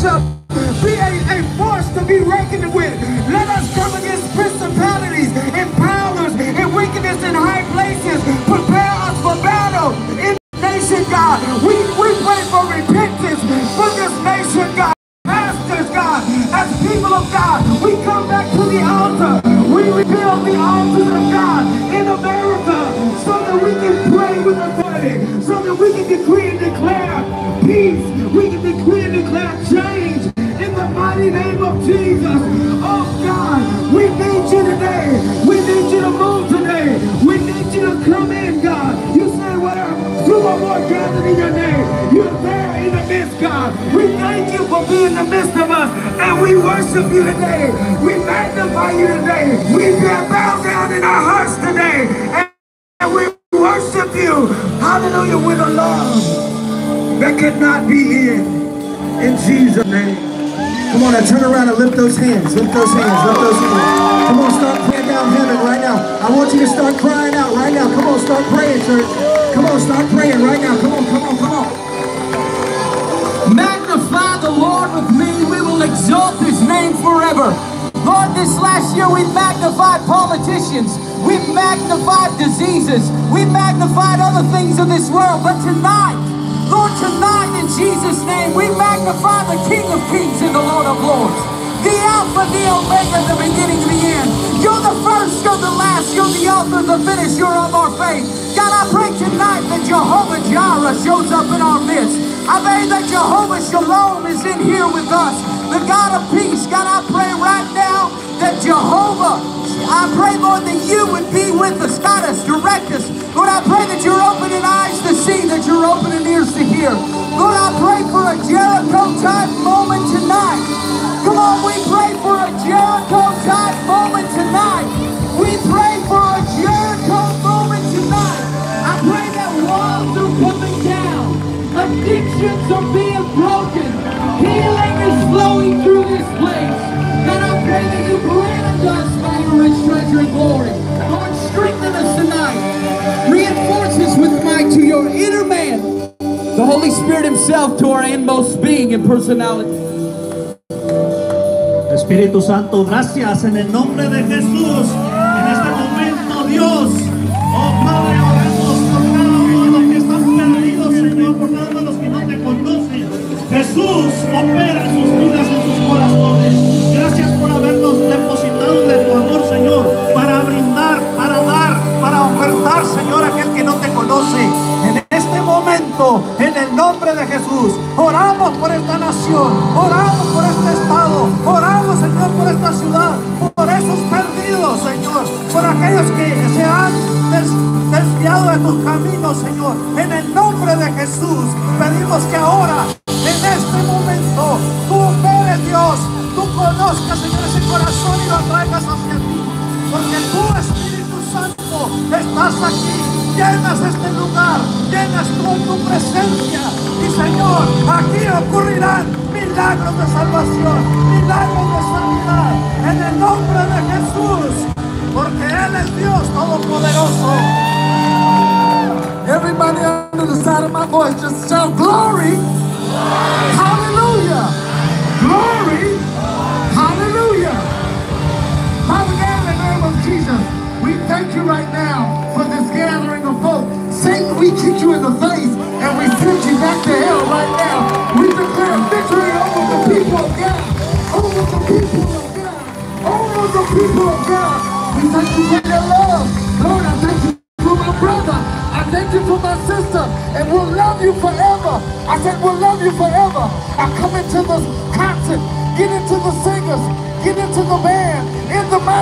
shall be in the midst of us. And we worship you today. We magnify you today. We bow down in our hearts today. And we worship you. Hallelujah with a love that cannot be in. In Jesus' name. Come on, now turn around and lift those hands. Lift those hands. Lift those hands. Come on, start praying down heaven right now. I want you to start crying out right now. Come on, start praying, church. Come on, start praying right now. Come on, come on, come on. With me. We will exalt his name forever. Lord, this last year we magnified politicians. We magnified diseases. We magnified other things of this world. But tonight, Lord, tonight in Jesus' name, we magnify the King of Kings and the Lord of Lords. The Alpha, the Omega, the beginning, the end. You're the first, you're the last, you're the author, the finisher of our faith. God, I pray tonight that Jehovah Jireh shows up in our midst. I pray that Jehovah Shalom is in here with us. The God of peace. God, I pray right now that Jehovah, I pray, Lord, that you would be with us, guide us, direct us. Lord, I pray that you're opening eyes to see, that you're opening ears to hear. Lord, I pray for a Jericho type moment tonight. Come on, we pray for a Jericho type moment tonight. We pray Addictions are being broken. Healing is flowing through this place. God, I pray that you grant us your rich treasure and glory. Lord, strengthen us tonight. Reinforce us with might to your inner man. The Holy Spirit himself to our inmost being and personality. Espíritu Santo, gracias en el nombre de Jesús. Jesús, opera en sus vidas, en sus corazones. Gracias por habernos depositado de tu amor, Señor, para brindar, para dar, para ofertar, Señor, a aquel que no te conoce. En este momento, en el nombre de Jesús, oramos por esta nación, oramos por este estado, oramos, Señor, por esta ciudad, por esos perdidos, Señor, por aquellos que se han des- desviado de tus caminos, Señor. En el nombre de Jesús, pedimos que ahora, of my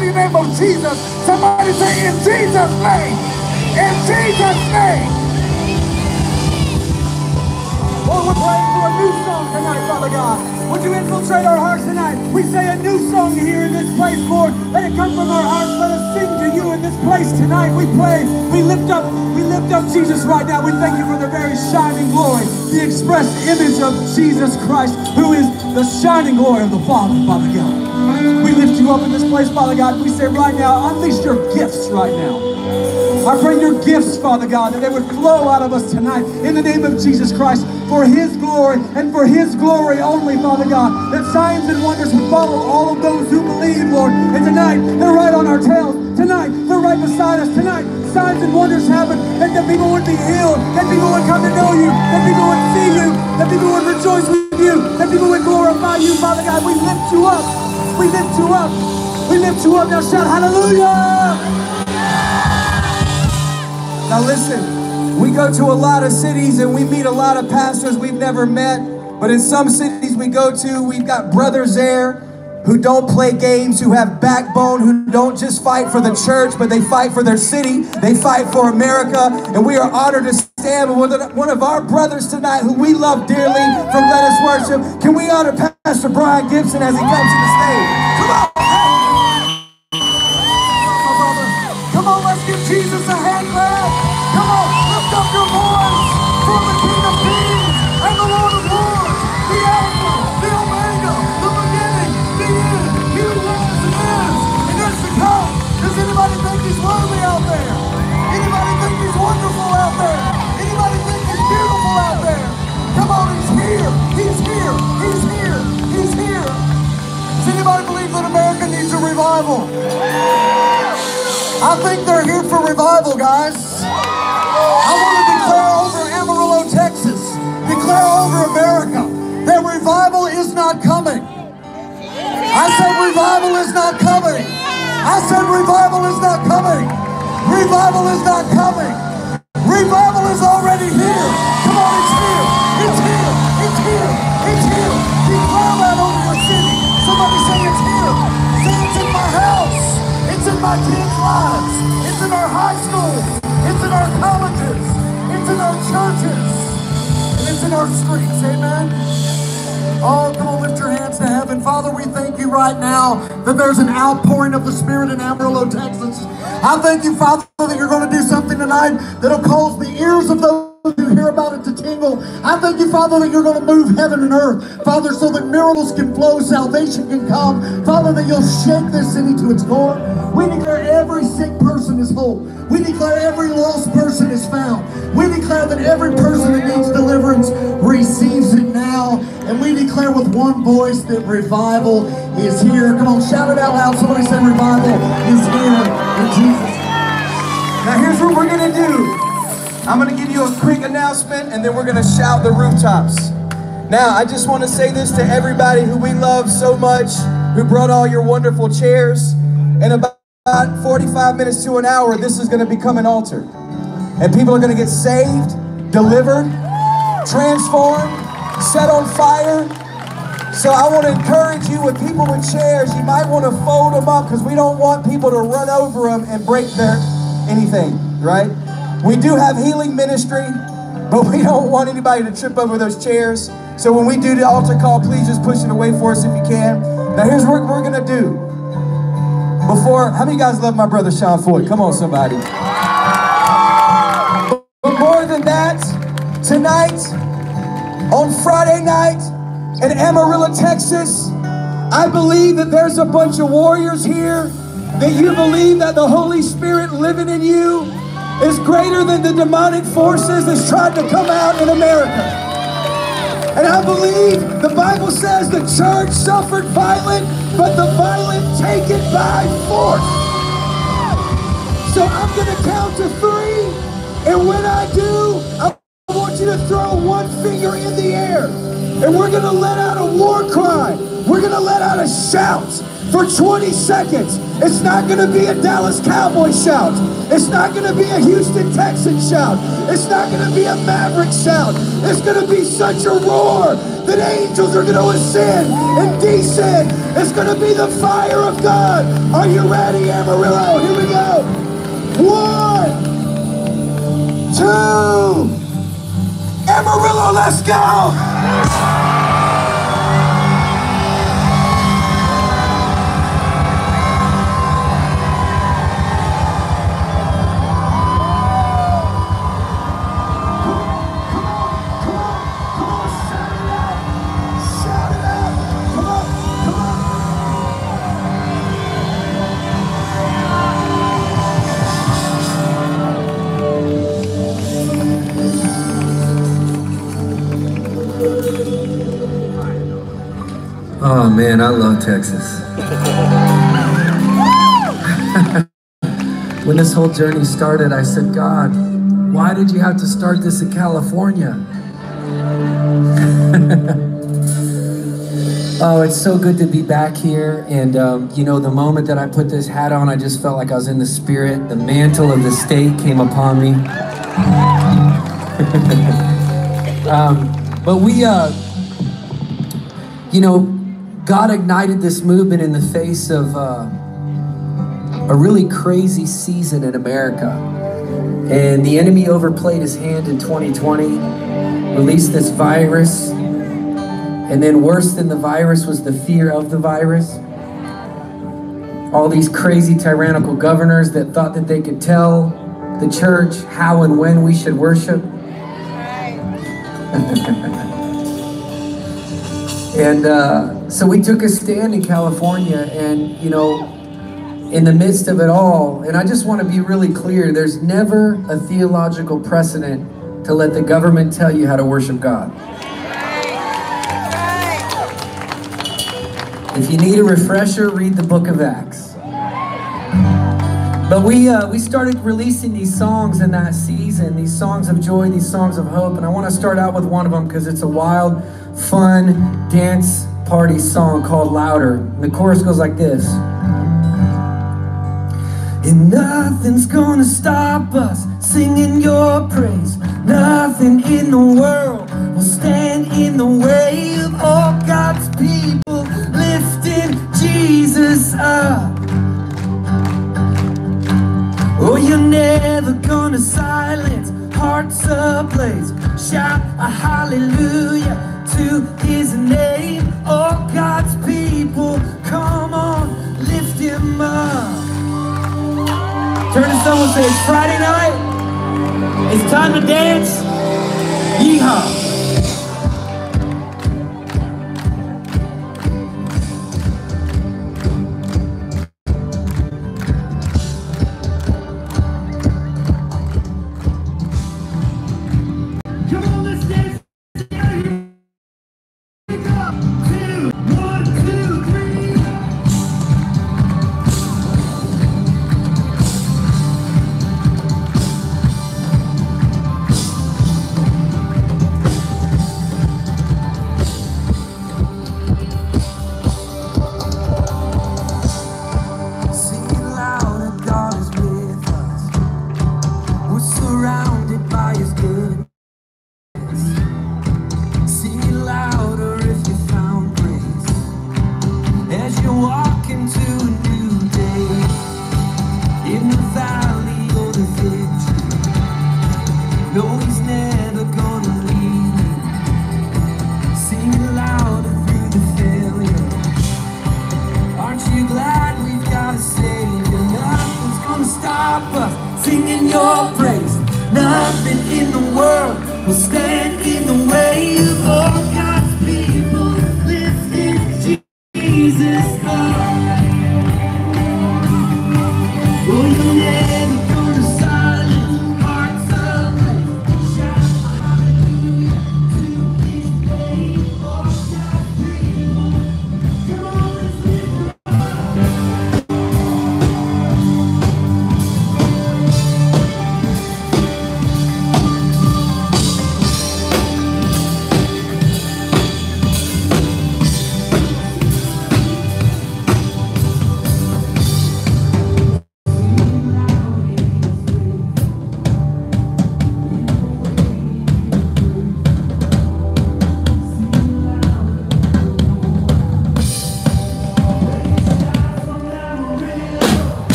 mighty name of Jesus. Somebody say in Jesus' name. In Jesus' name. Lord, we're praying for a new song tonight, Father God. Would you infiltrate our hearts tonight? We say a new song here in this place, Lord. Let it come from our hearts. Let us sing to you in this place tonight. We pray. We lift up, we lift up Jesus right now. We thank you for the very shining glory, the express image of Jesus Christ, who is the shining glory of the Father, Father God. We lift you up in this place, Father God. We say right now, unleash your gifts right now. I pray your gifts, Father God, that they would flow out of us tonight in the name of Jesus Christ for his glory and for his glory only, Father God. That signs and wonders would follow all of those who believe, Lord. And tonight, they're right on our tails. Tonight, they're right beside us. Tonight, signs and wonders happen, and that people would be healed, that people would come to know you, that people would see you, that people would rejoice with you, that people would glorify you, Father God. We lift you up. We lift you up. We lift you up. Now shout hallelujah. Now listen, we go to a lot of cities and we meet a lot of pastors we've never met. But in some cities we go to, we've got brothers there who don't play games, who have backbone, who don't just fight for the church, but they fight for their city. They fight for America. And we are honored to stand with one of our brothers tonight who we love dearly from Let Us Worship. Can we honor Pastor Brian Gibson as he comes to the stage? Revival? I think they're here for revival, guys. I want to declare over Amarillo, Texas, declare over America that revival is not coming. I said revival is not coming. I said revival is not coming. Revival is not coming. Revival is already here. Come on, in my lives. It's in our high schools. It's in our colleges. It's in our churches. And it's in our streets. Amen. Oh, come on, lift your hands to heaven. Father, we thank you right now that there's an outpouring of the Spirit in Amarillo, Texas. I thank you, Father, that you're going to do something tonight that'll cause the ears of those who hear about it to tingle. I thank you, Father, that you're going to move heaven and earth, Father, so that miracles can flow, salvation can come. Father, that you'll shake this city to its core. We declare every sick person is whole. We declare every lost person is found. We declare that every person that needs deliverance receives it now. And we declare with one voice that revival is here. Come on, shout it out loud. Somebody say revival is here in Jesus. Now here's what we're going to do. I'm going to give you a quick announcement and then we're going to shout the rooftops. Now, I just want to say this to everybody who we love so much, who brought all your wonderful chairs. In about 45 minutes to an hour, this is going to become an altar. And people are going to get saved, delivered, transformed, set on fire. So I want to encourage you with people with chairs, you might want to fold them up because we don't want people to run over them and break their anything, right? We do have healing ministry, but we don't want anybody to trip over those chairs. So when we do the altar call, please just push it away for us if you can. Now here's what we're going to do. Before, how many guys love my brother Sean Feucht? Come on, somebody. But more than that, tonight, on Friday night in Amarillo, Texas, I believe that there's a bunch of warriors here, that you believe that the Holy Spirit living in you is greater than the demonic forces that's tried to come out in America. And I believe the Bible says the church suffered violent, but the violent take it by force. So I'm going to count to three, and when I do, I want you to throw one finger in the air, and we're going to let out a war cry. We're going to let out a shout for 20 seconds. It's not going to be a Dallas Cowboy shout. It's not going to be a Houston Texans shout. It's not going to be a Maverick shout. It's going to be such a roar that angels are going to ascend and descend. It's going to be the fire of God. Are you ready, Amarillo? Here we go. One, two, Amarillo, let's go. Oh man, I love Texas. when this whole journey started, I said, God, why did you have to start this in California? oh, it's so good to be back here. And, um, you know, the moment that I put this hat on, I just felt like I was in the spirit. The mantle of the state came upon me. um, but we, uh, you know, God ignited this movement in the face of uh, a really crazy season in America. And the enemy overplayed his hand in 2020, released this virus. And then, worse than the virus was the fear of the virus. All these crazy tyrannical governors that thought that they could tell the church how and when we should worship. and uh, so we took a stand in California, and you know, in the midst of it all, and I just want to be really clear there's never a theological precedent to let the government tell you how to worship God. If you need a refresher, read the book of Acts. But we uh, we started releasing these songs in that season, these songs of joy, these songs of hope, and I want to start out with one of them because it's a wild, fun dance party song called Louder. And the chorus goes like this. And nothing's gonna stop us singing your praise. Nothing in the world will stand in the way of all God's people lifting Jesus up. Oh, you're never gonna silence hearts ablaze. Shout a hallelujah to his name. Oh, God's people, come on, lift him up. Turn to someone and say, it's Friday night. It's time to dance. Yeehaw.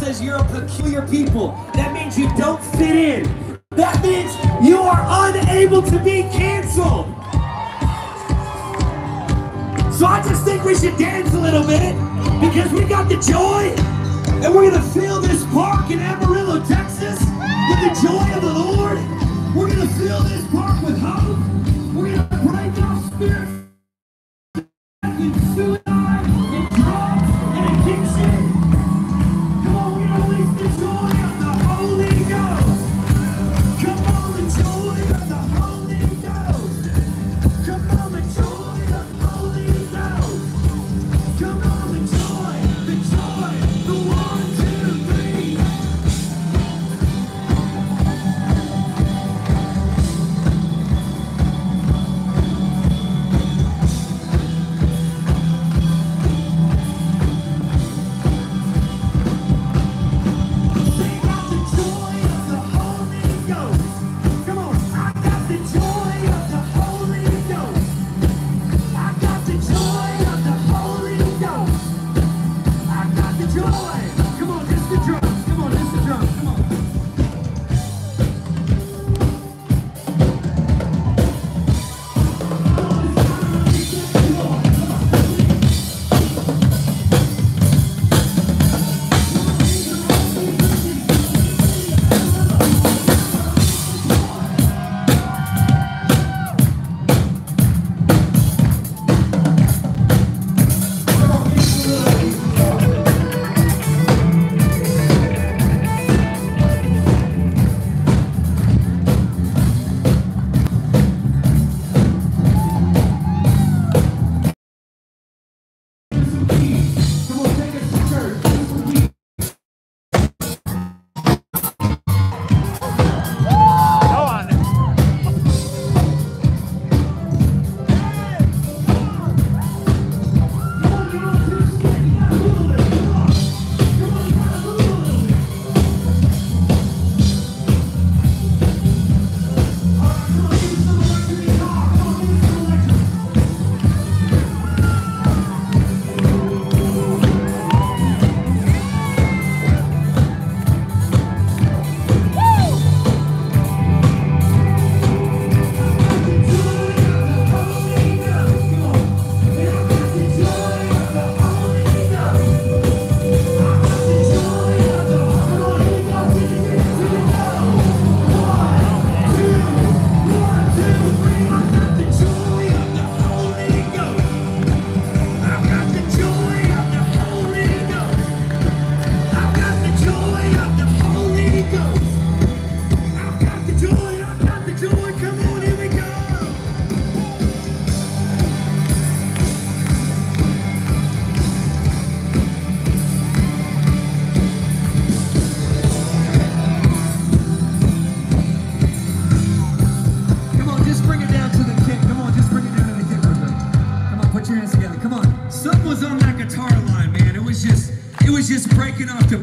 Says you're a peculiar people.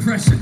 Depression.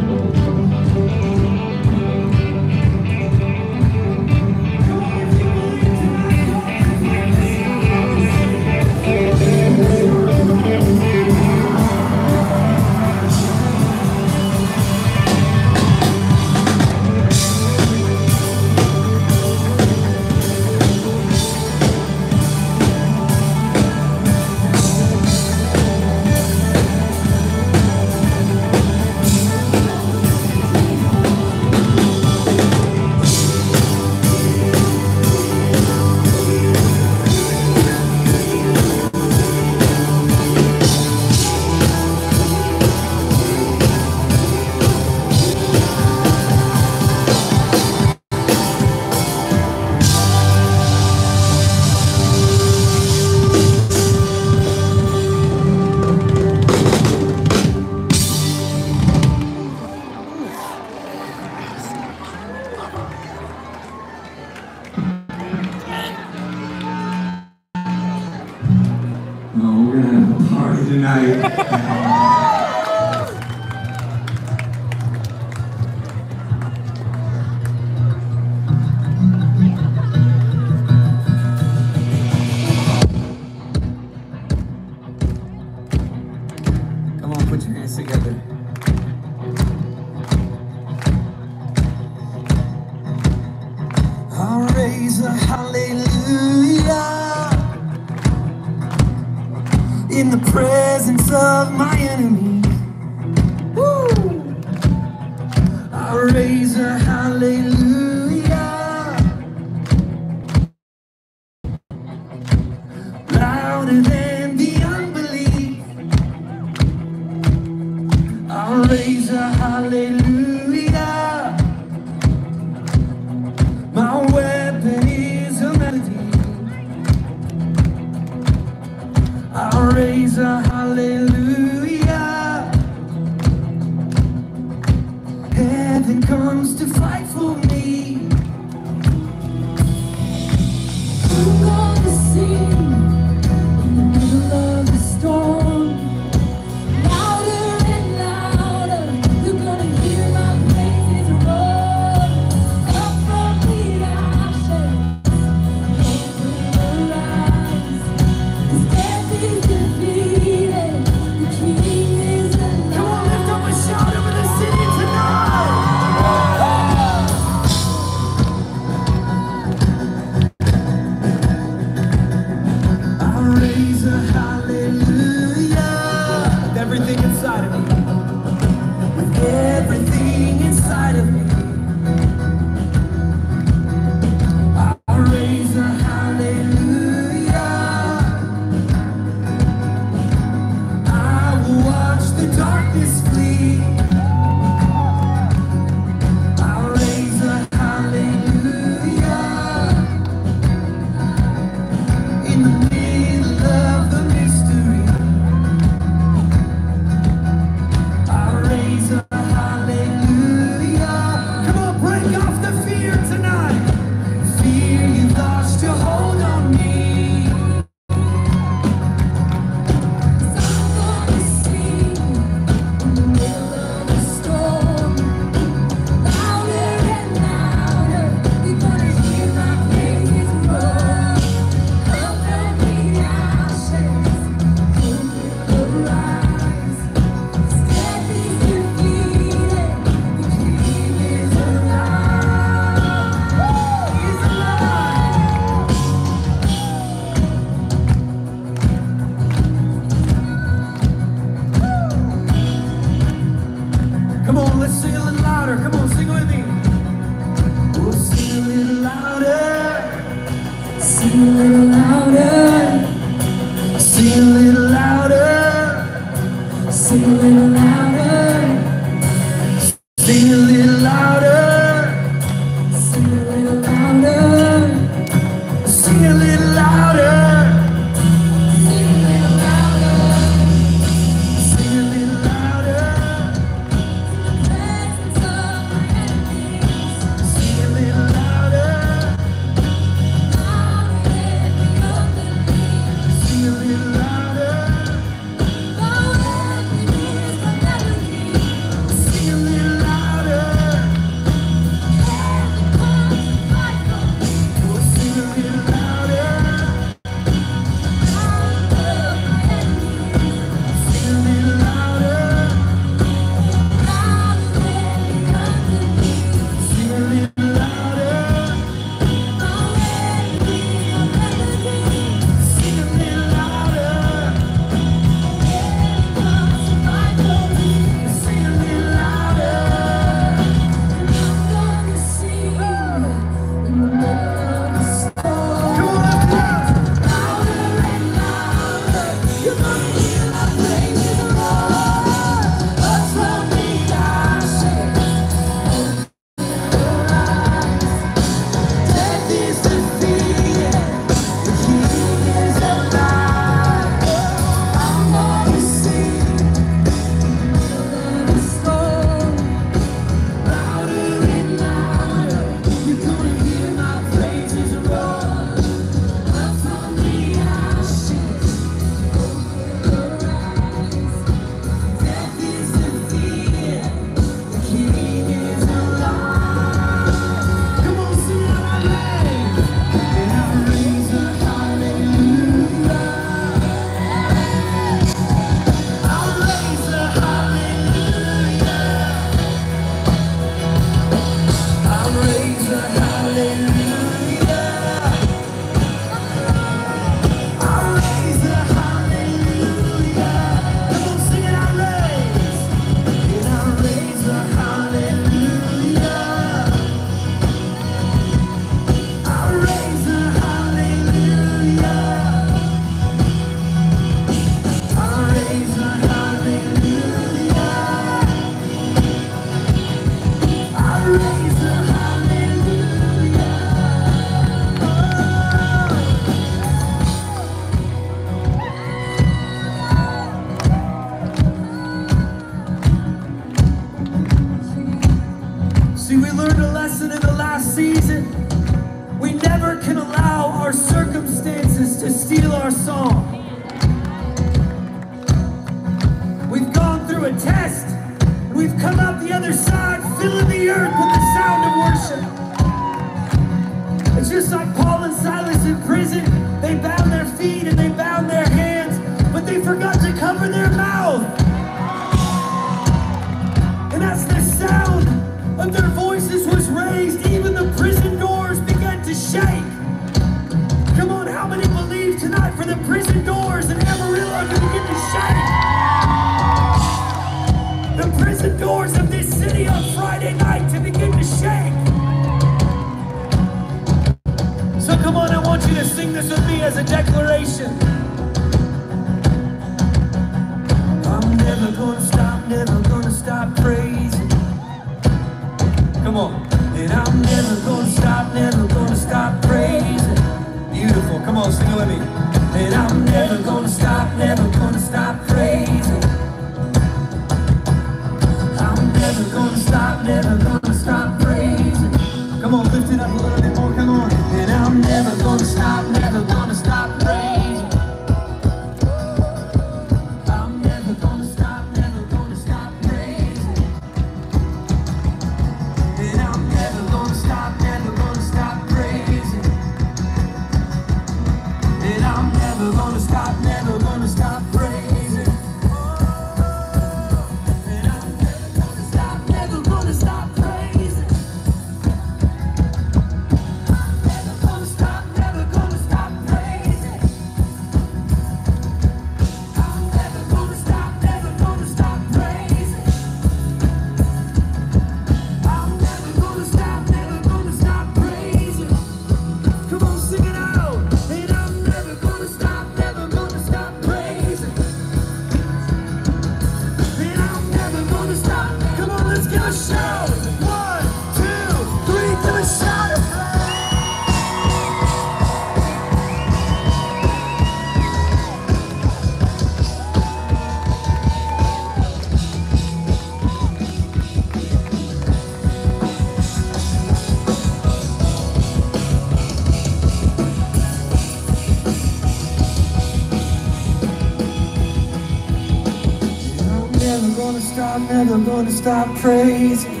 Stop, never gonna stop praising.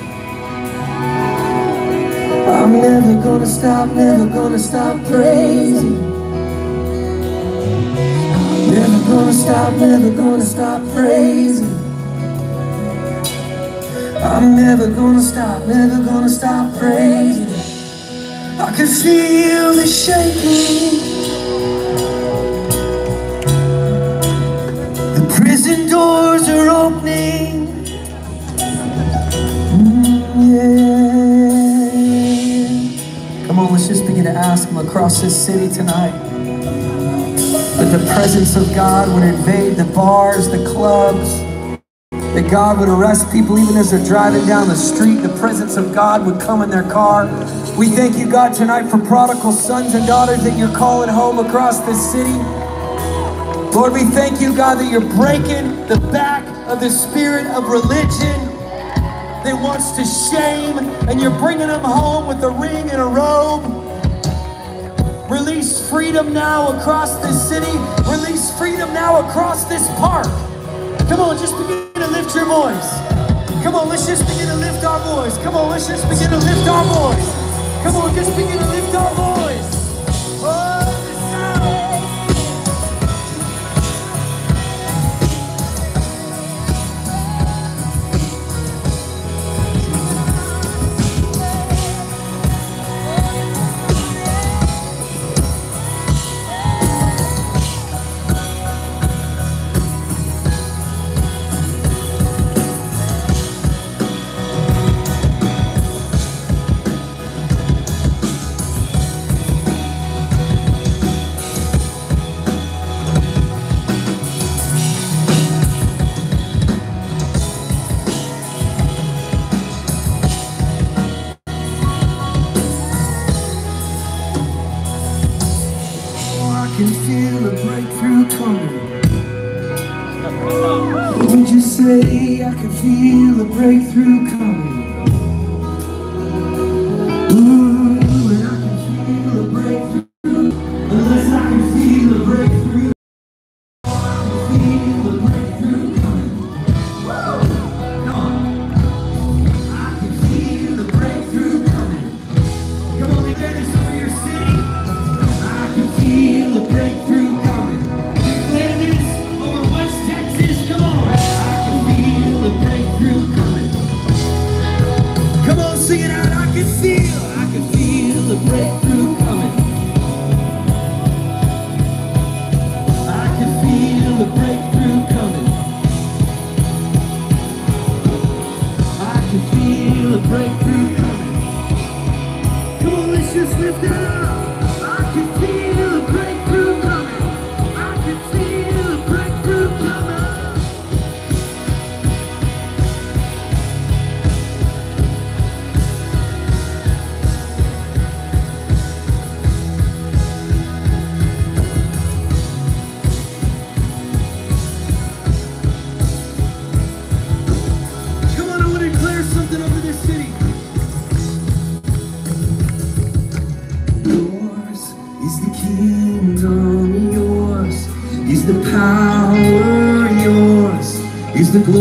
I'm never gonna stop, never gonna stop praising. I'm never gonna stop, never gonna stop praising. I'm never gonna stop, never gonna stop praising. I can feel the shaking. The prison doors are opening. Across this city tonight that the presence of God would invade the bars, the clubs, that God would arrest people even as they're driving down the street. The presence of God would come in their car. We thank you, God, tonight for prodigal sons and daughters that you're calling home across this city. Lord, we thank you, God, that you're breaking the back of the spirit of religion that wants to shame, and you're bringing them home with a ring and a robe. Release freedom now across this city. Release freedom now across this park. Come on, just begin to lift your voice. Come on, let's just begin to lift our voice. Come on, let's just begin to lift our voice. Come on, just begin to lift our voice. Breakthrough the glory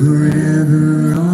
forever.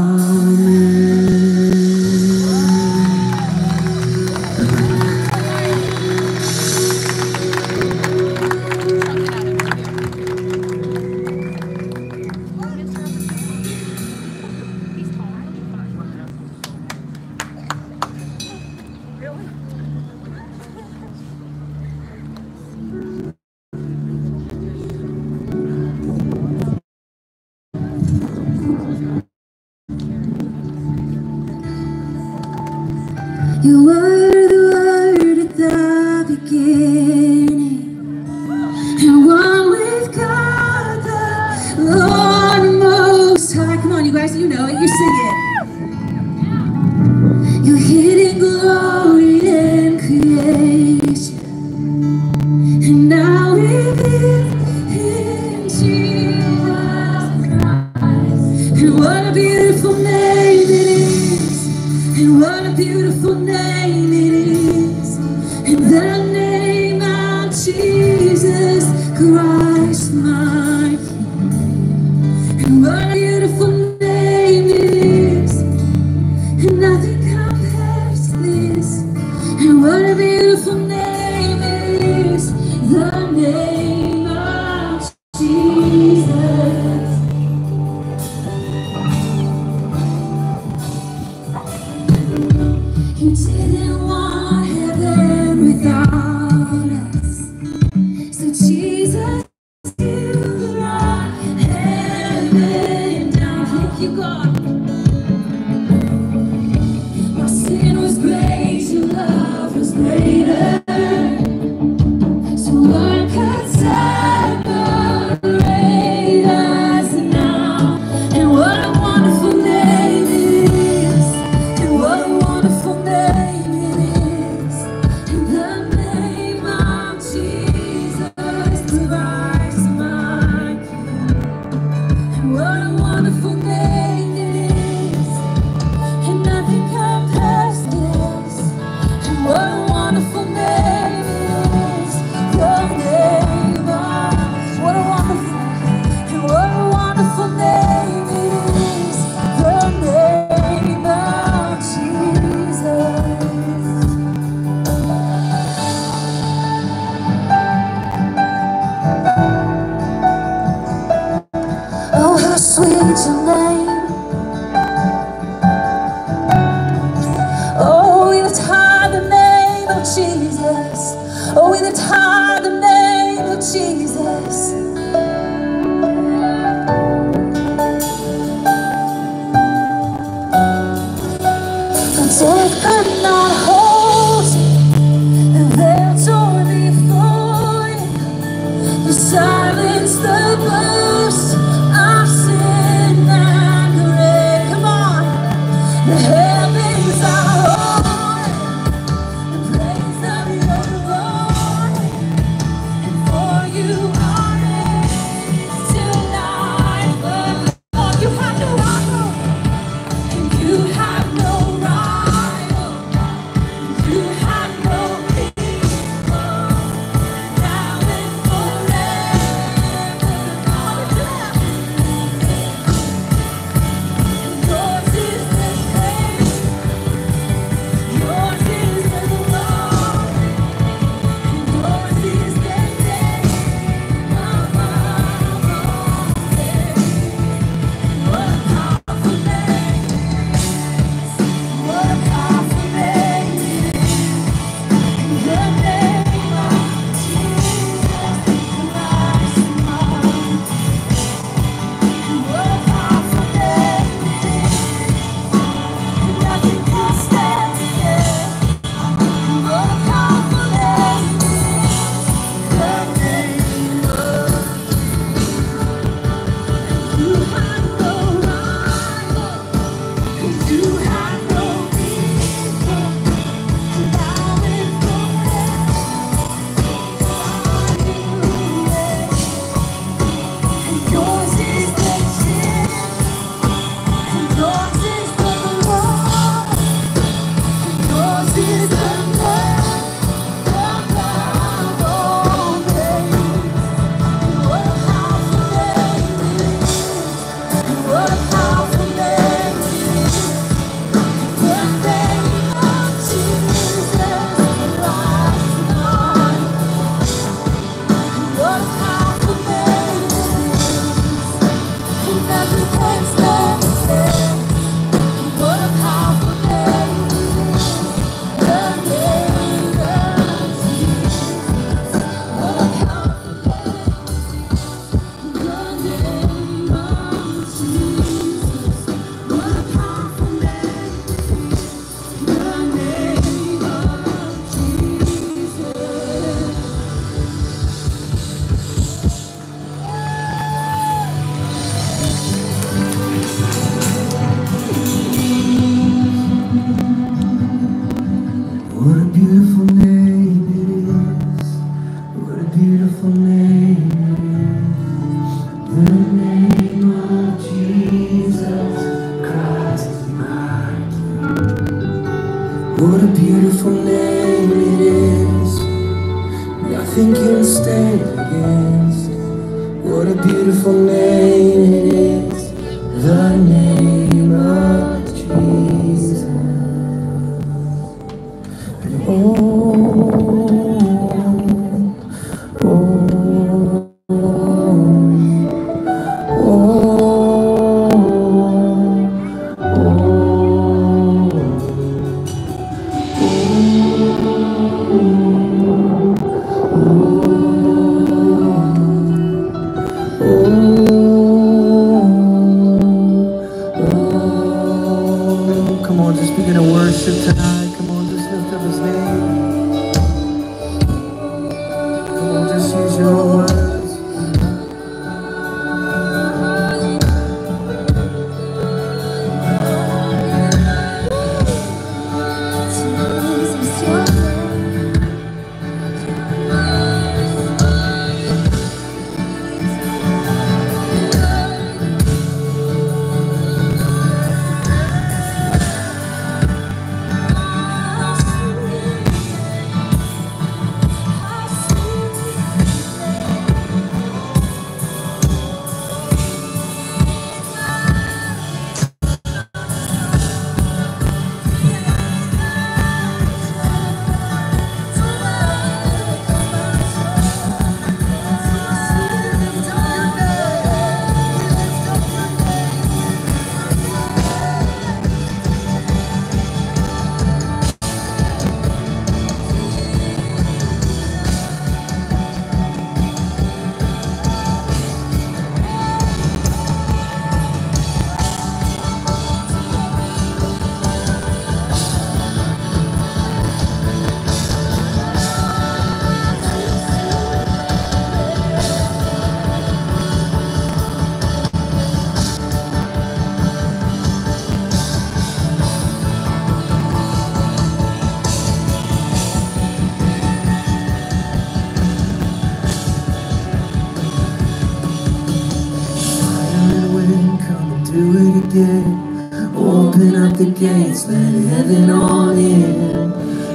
gates, let heaven on in.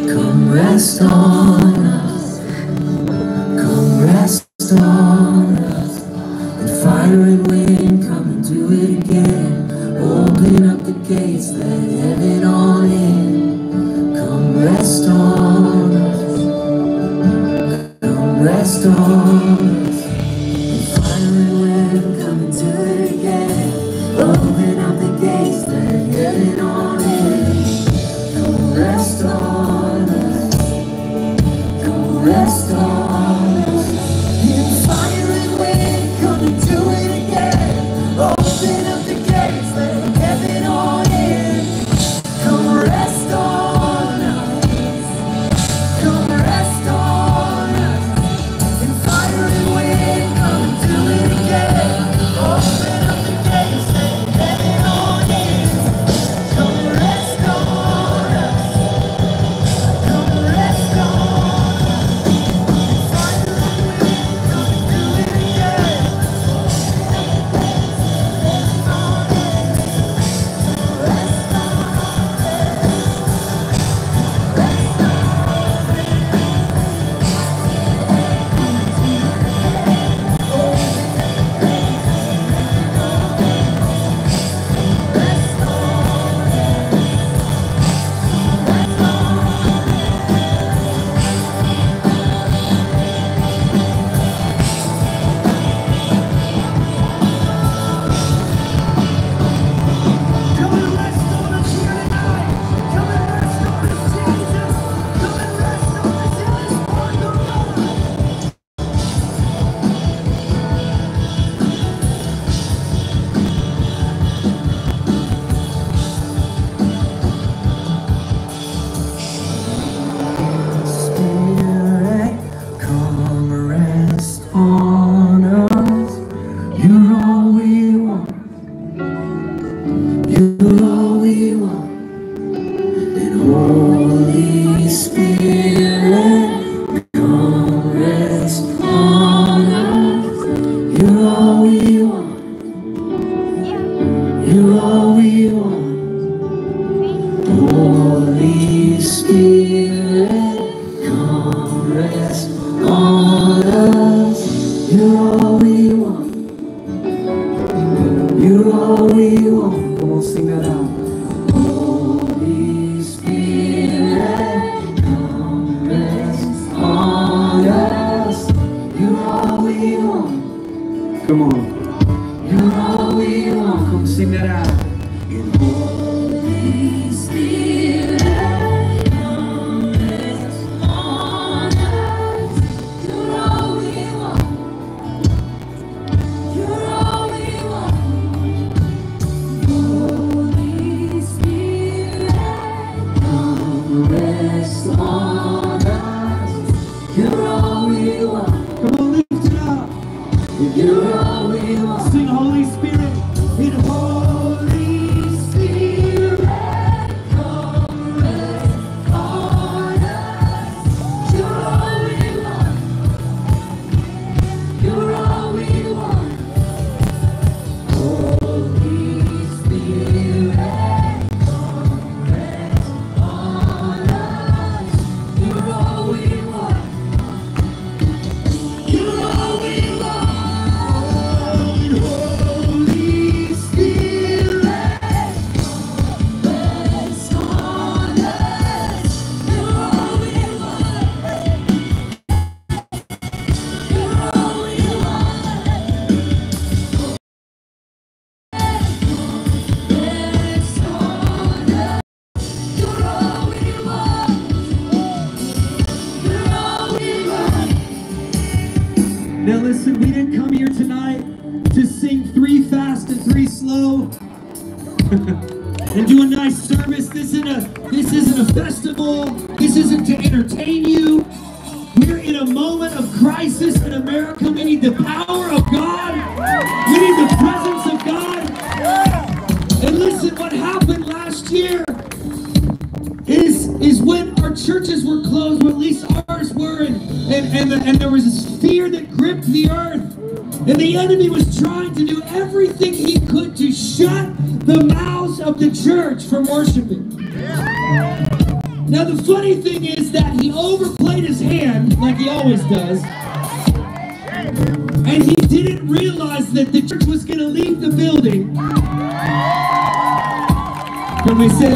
Come rest on. You are all we want. Come on, sing that out. Holy Spirit, come rest on us. You are all we want. Come on.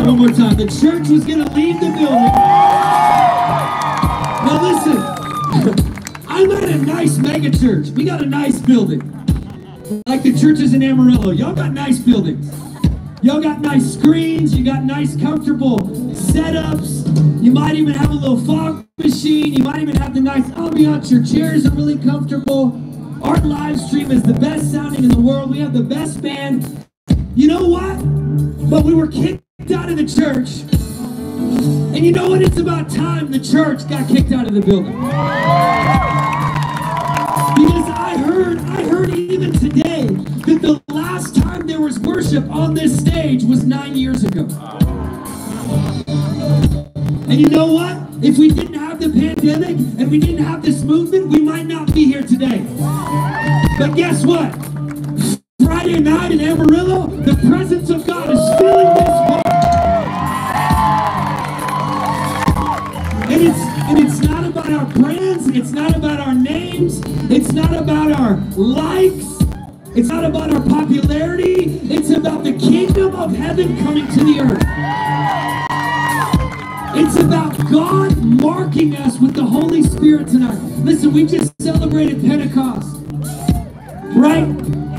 One more time? The church was going to leave the building. Now, listen. I'm at a nice mega church. We got a nice building. Like the churches in Amarillo. Y'all got nice buildings. Y'all got nice screens. You got nice, comfortable setups. You might even have a little fog the kingdom of heaven coming to the earth. It's about God marking us with the Holy Spirit tonight. Listen, we just celebrated Pentecost. Right?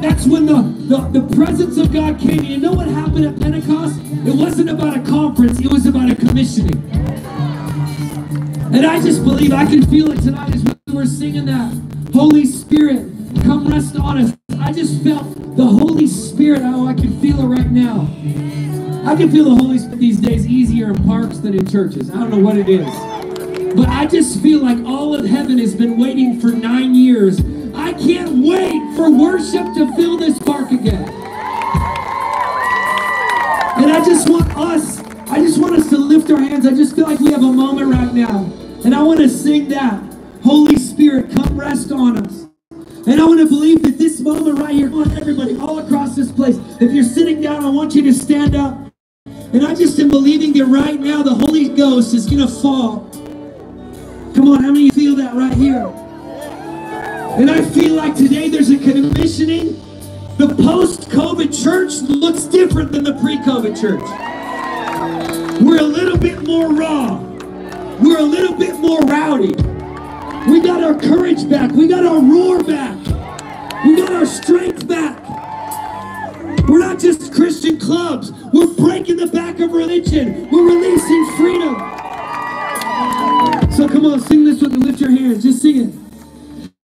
That's when the, the, the presence of God came. You know what happened at Pentecost? It wasn't about a conference, it was about a commissioning. And I just believe I can feel it tonight as we were singing that. Holy Spirit, come rest on us. I just felt the Holy Spirit. Oh, I can feel it right now. I can feel the Holy Spirit these days easier in parks than in churches. I don't know what it is. But I just feel like all of heaven has been waiting for nine years. I can't wait for worship to fill this park again. And I just want us, I just want us to lift our hands. I just feel like we have a moment right now. And I want to sing that. Holy Spirit, come rest on us. And I want to believe that this moment right here, on everybody, all across this place, if you're sitting down, I want you to stand up. And I just am believing that right now the Holy Ghost is going to fall. Come on, how many of you feel that right here? And I feel like today there's a commissioning. The post-COVID church looks different than the pre-COVID church. We're a little bit more raw. We're a little bit more rowdy. We got our courage back. We got our roar back. We got our strength back. We're not just Christian clubs. We're breaking the back of religion. We're releasing freedom. So come on, sing this with me. Lift your hands. Just sing it.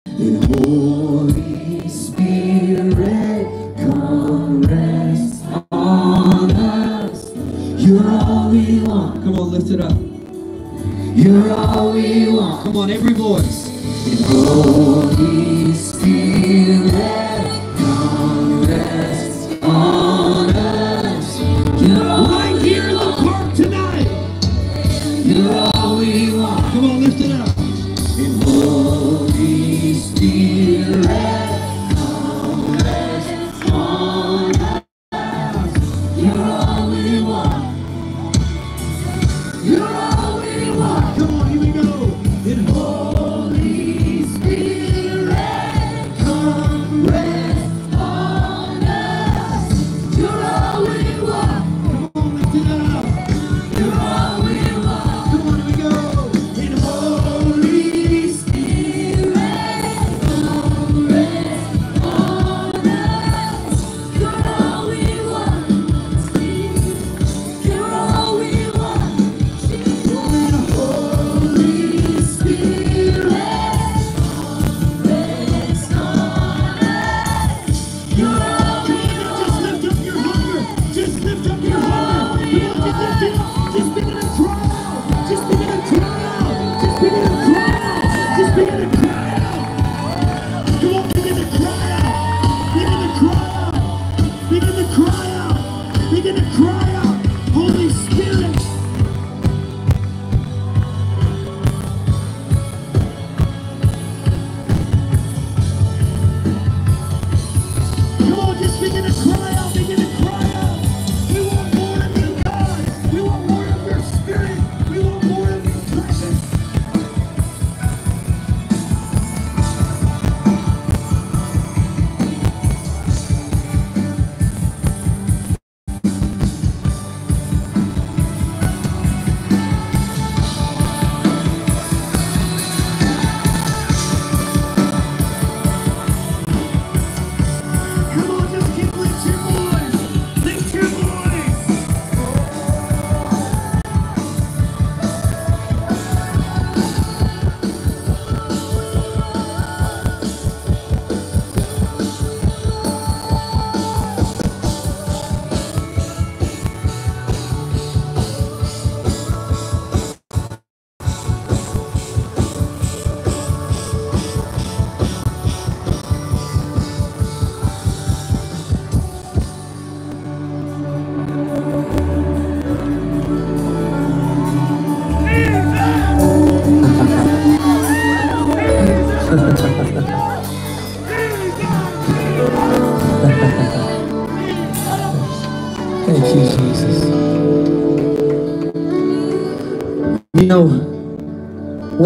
And Holy Spirit, come rest on us. You're all we want. Come on, lift it up. You're all we want. Come on, every voice. Holy Spirit, come rest on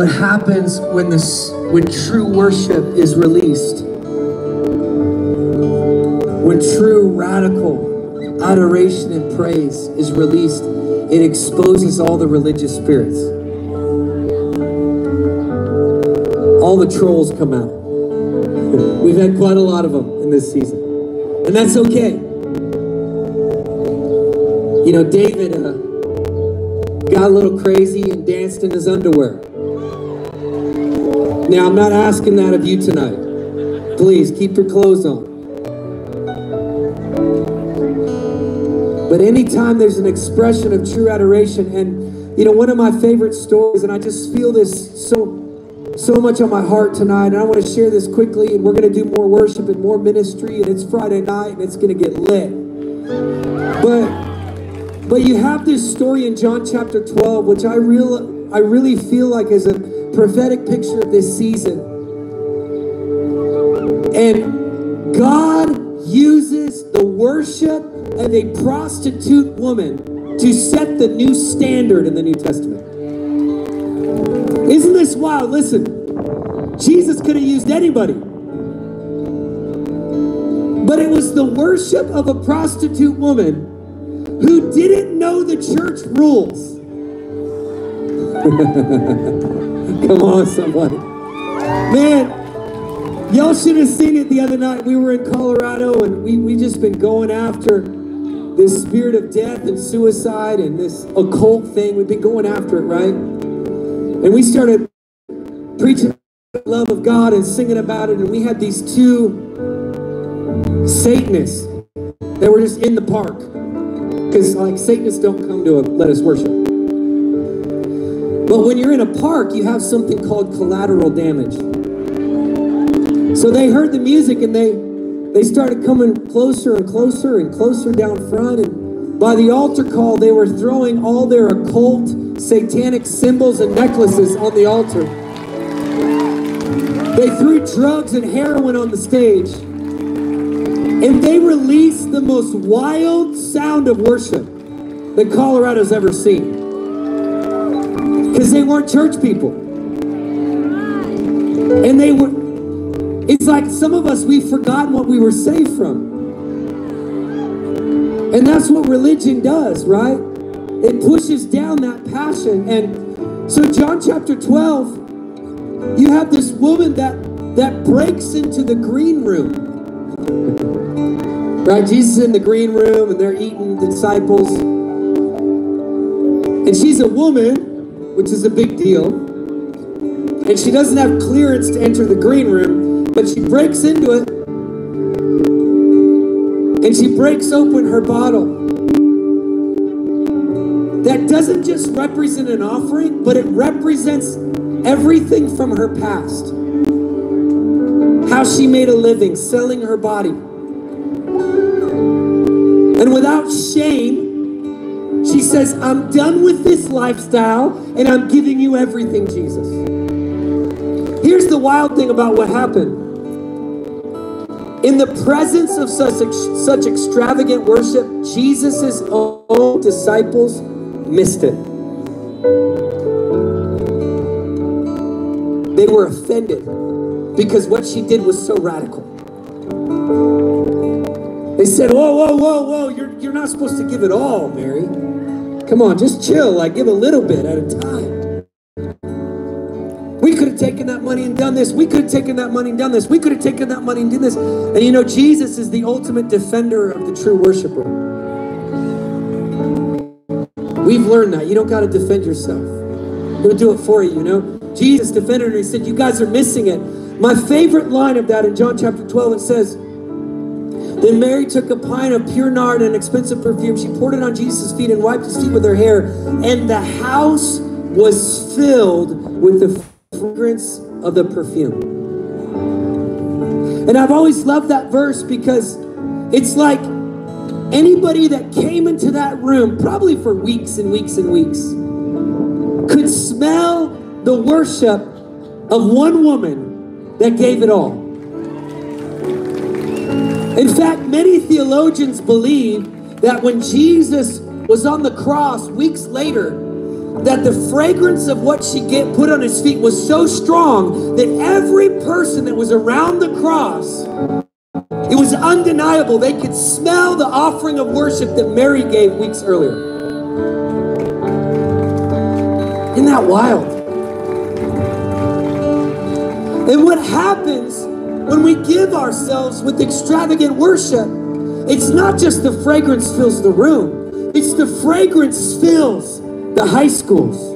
what happens when this when true worship is released, when true radical adoration and praise is released, it exposes all the religious spirits. All the trolls come out. We've had quite a lot of them in this season. And that's okay. You know, David uh, got a little crazy and danced in his underwear. Now, I'm not asking that of you tonight. Please keep your clothes on. But anytime there's an expression of true adoration, and you know, one of my favorite stories, and I just feel this so so much on my heart tonight, and I want to share this quickly, and we're going to do more worship and more ministry, and it's Friday night, and it's going to get lit. But but you have this story in John chapter 12, which I real I really feel like is a prophetic picture of this season. And God uses the worship of a prostitute woman to set the new standard in the New Testament. Isn't this wild? Listen, Jesus could have used anybody. But it was the worship of a prostitute woman who didn't know the church rules. Come on, somebody. Man, y'all should have seen it the other night. We were in Colorado and we, we just been going after this spirit of death and suicide and this occult thing. We've been going after it, right? And we started preaching the love of God and singing about it. And we had these two Satanists that were just in the park. Because like Satanists don't come to a, let us worship. But when you're in a park, you have something called collateral damage. So they heard the music and they they started coming closer and closer and closer down front. And by the altar call, they were throwing all their occult, satanic symbols and necklaces on the altar. They threw drugs and heroin on the stage. And they released the most wild sound of worship that Colorado's ever seen. Because they weren't church people. And they were, it's like some of us, we've forgotten what we were saved from. And that's what religion does, right? It pushes down that passion. And so, John chapter 12, you have this woman that, that breaks into the green room. right? Jesus is in the green room and they're eating the disciples. And she's a woman, which is a big deal. And she doesn't have clearance to enter the green room, but she breaks into it. And she breaks open her bottle. That doesn't just represent an offering, but it represents everything from her past. How she made a living selling her body. And without shame, says, I'm done with this lifestyle and I'm giving you everything, Jesus. Here's the wild thing about what happened. In the presence of such, such extravagant worship, Jesus' own disciples missed it. They were offended because what she did was so radical. They said, Whoa, whoa, whoa, whoa, you're, you're not supposed to give it all, Mary. Come on, just chill. Like, give a little bit at a time. We could have taken that money and done this. We could have taken that money and done this. We could have taken that money and done this. And you know, Jesus is the ultimate defender of the true worshiper. We've learned that. You don't got to defend yourself. He'll do it for you, you know? Jesus defended her. He said, You guys are missing it. My favorite line of that in John chapter 12, it says, Then Mary took a pint of pure nard, and expensive perfume. She poured it on Jesus' feet and wiped his feet with her hair. And the house was filled with the fragrance of the perfume. And I've always loved that verse because it's like anybody that came into that room, probably for weeks and weeks and weeks, could smell the worship of one woman that gave it all. In fact, many theologians believe that when Jesus was on the cross weeks later, that the fragrance of what she get put on his feet was so strong that every person that was around the cross it was undeniable they could smell the offering of worship that mary gave weeks earlier. Isn't that wild? And what happens when we give ourselves with extravagant worship it's not just the fragrance fills the room it's the fragrance fills the high schools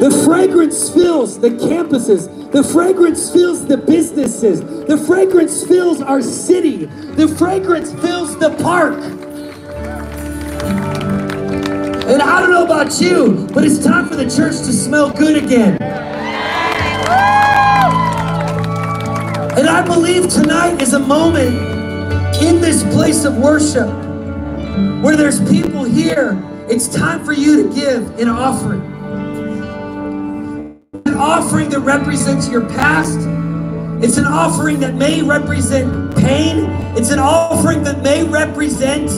the fragrance fills the campuses. The fragrance fills the businesses. The fragrance fills our city. The fragrance fills the park. And I don't know about you, but it's time for the church to smell good again. And I believe tonight is a moment in this place of worship where there's people here. It's time for you to give an offering an offering that represents your past. It's an offering that may represent pain. It's an offering that may represent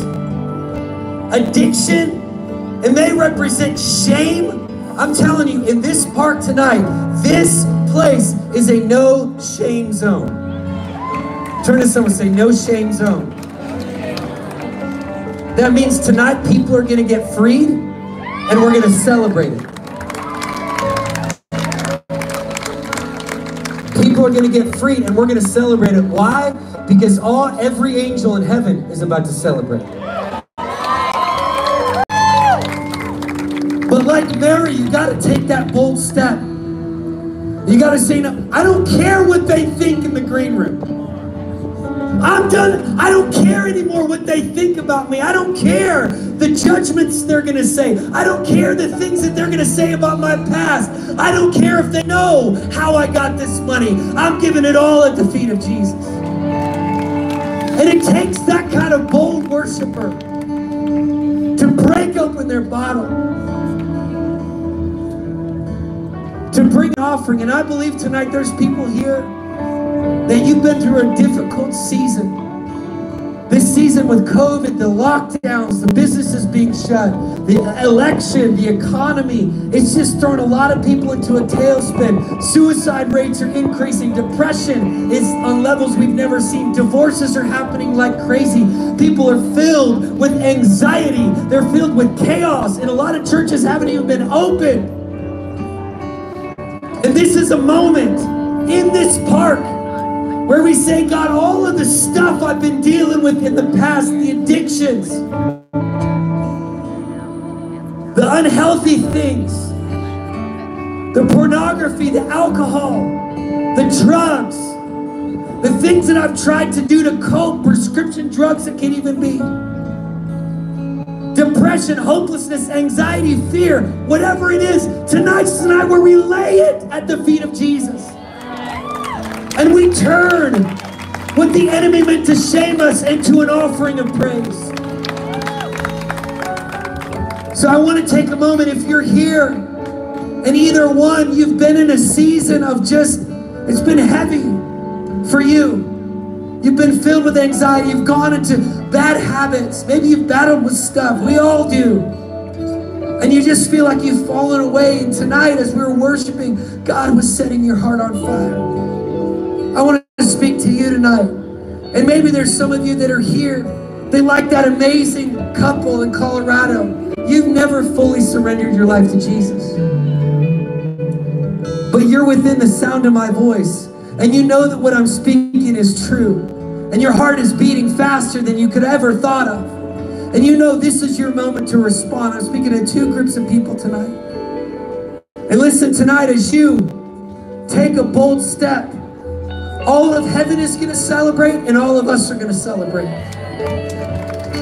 addiction. It may represent shame. I'm telling you, in this park tonight, this place is a no shame zone. Turn to someone say, no shame zone. That means tonight people are going to get freed and we're going to celebrate it. People are going to get freed and we're going to celebrate it. Why? Because all every angel in heaven is about to celebrate. But like Mary, you got to take that bold step. You got to say, no, I don't care what they think in the green room. I'm done. I don't care anymore what they think about me. I don't care the judgments they're going to say. I don't care the things that they're going to say about my past. I don't care if they know how I got this money. I'm giving it all at the feet of Jesus. And it takes that kind of bold worshiper to break open their bottle, to bring an offering. And I believe tonight there's people here that you've been through a difficult season. This season with COVID, the lockdowns, the businesses being shut, the election, the economy, it's just thrown a lot of people into a tailspin. Suicide rates are increasing. Depression is on levels we've never seen. Divorces are happening like crazy. People are filled with anxiety. They're filled with chaos. And a lot of churches haven't even been open. And this is a moment in this park where we say, God, all of the stuff I've been dealing with in the past, the addictions, the unhealthy things, the pornography, the alcohol, the drugs, the things that I've tried to do to cope, prescription drugs that can't even be. Depression, hopelessness, anxiety, fear, whatever it is, tonight's the night where we lay it at the feet of Jesus. And we turn what the enemy meant to shame us into an offering of praise. So I want to take a moment if you're here and either one, you've been in a season of just, it's been heavy for you. You've been filled with anxiety. You've gone into bad habits. Maybe you've battled with stuff. We all do. And you just feel like you've fallen away. And tonight, as we were worshiping, God was setting your heart on fire. I want to speak to you tonight. And maybe there's some of you that are here. They like that amazing couple in Colorado. You've never fully surrendered your life to Jesus. But you're within the sound of my voice. And you know that what I'm speaking is true. And your heart is beating faster than you could ever thought of. And you know this is your moment to respond. I'm speaking to two groups of people tonight. And listen, tonight, as you take a bold step, all of heaven is going to celebrate, and all of us are going to celebrate.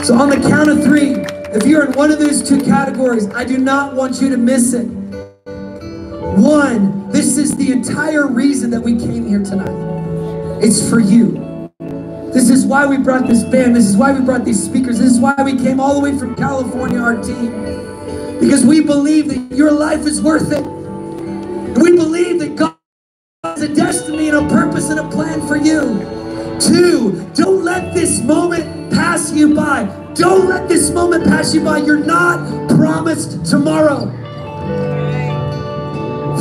So, on the count of three, if you're in one of those two categories, I do not want you to miss it. One, this is the entire reason that we came here tonight. It's for you. This is why we brought this band. This is why we brought these speakers. This is why we came all the way from California, our team. Because we believe that your life is worth it. We believe that God has a destiny and a purpose and a plan for you. Two, don't let this moment pass you by. Don't let this moment pass you by. You're not promised tomorrow.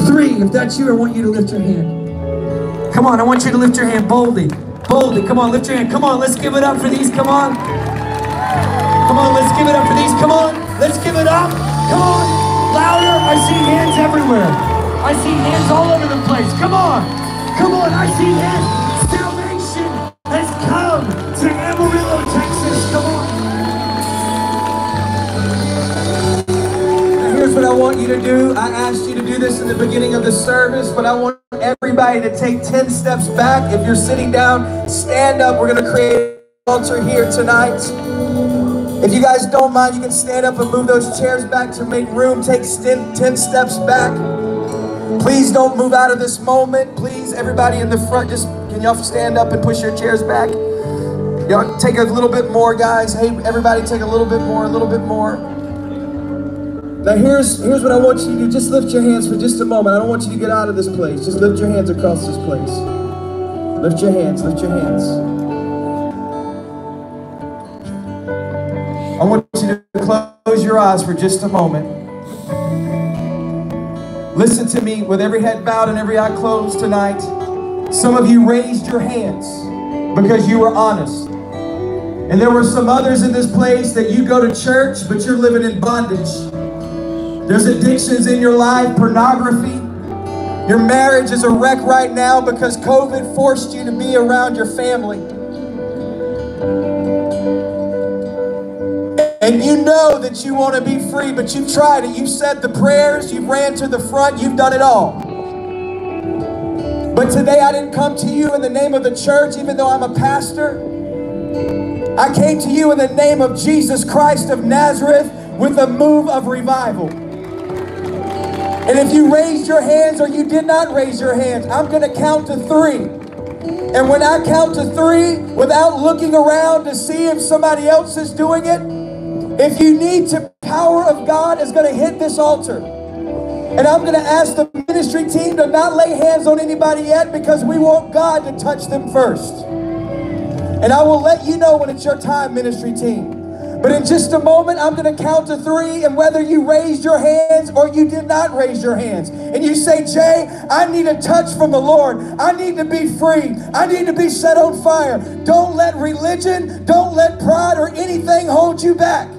Three, if that's you, I want you to lift your hand. Come on, I want you to lift your hand boldly. Boldly, come on, lift your hand. Come on, let's give it up for these. Come on. Come on, let's give it up for these. Come on, let's give it up. Come on, louder. I see hands everywhere. I see hands all over the place. Come on, come on, I see hands. Salvation has come to Amarillo, Texas. Come on. What I want you to do. I asked you to this in the beginning of the service, but I want everybody to take 10 steps back. If you're sitting down, stand up. We're going to create an altar here tonight. If you guys don't mind, you can stand up and move those chairs back to make room. Take 10 steps back. Please don't move out of this moment. Please, everybody in the front, just can y'all stand up and push your chairs back? Y'all take a little bit more, guys. Hey, everybody, take a little bit more, a little bit more. Now here's here's what I want you to do. Just lift your hands for just a moment. I don't want you to get out of this place. Just lift your hands across this place. Lift your hands, lift your hands. I want you to close your eyes for just a moment. Listen to me with every head bowed and every eye closed tonight. Some of you raised your hands because you were honest. And there were some others in this place that you go to church, but you're living in bondage. There's addictions in your life, pornography. Your marriage is a wreck right now because COVID forced you to be around your family. And you know that you want to be free, but you've tried it. You've said the prayers, you've ran to the front, you've done it all. But today I didn't come to you in the name of the church, even though I'm a pastor. I came to you in the name of Jesus Christ of Nazareth with a move of revival. And if you raised your hands or you did not raise your hands, I'm going to count to three. And when I count to three, without looking around to see if somebody else is doing it, if you need to, power of God is going to hit this altar. And I'm going to ask the ministry team to not lay hands on anybody yet because we want God to touch them first. And I will let you know when it's your time, ministry team. But in just a moment, I'm going to count to three, and whether you raised your hands or you did not raise your hands, and you say, Jay, I need a touch from the Lord. I need to be free. I need to be set on fire. Don't let religion, don't let pride or anything hold you back.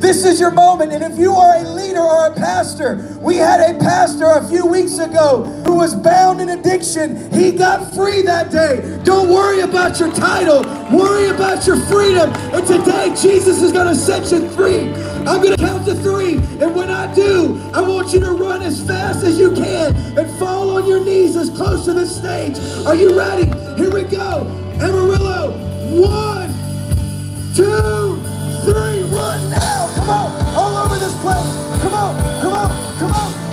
This is your moment. And if you are a leader or a pastor, we had a pastor a few weeks ago who was bound in addiction. He got free that day. Don't worry about your title, worry about your freedom. And today, Jesus is going to set you free. I'm going to count to three. And when I do, I want you to run as fast as you can and fall on your knees as close to the stage. Are you ready? Here we go. Amarillo, one, two, three, run now. Come on, all over this place. Come on, come on, come on,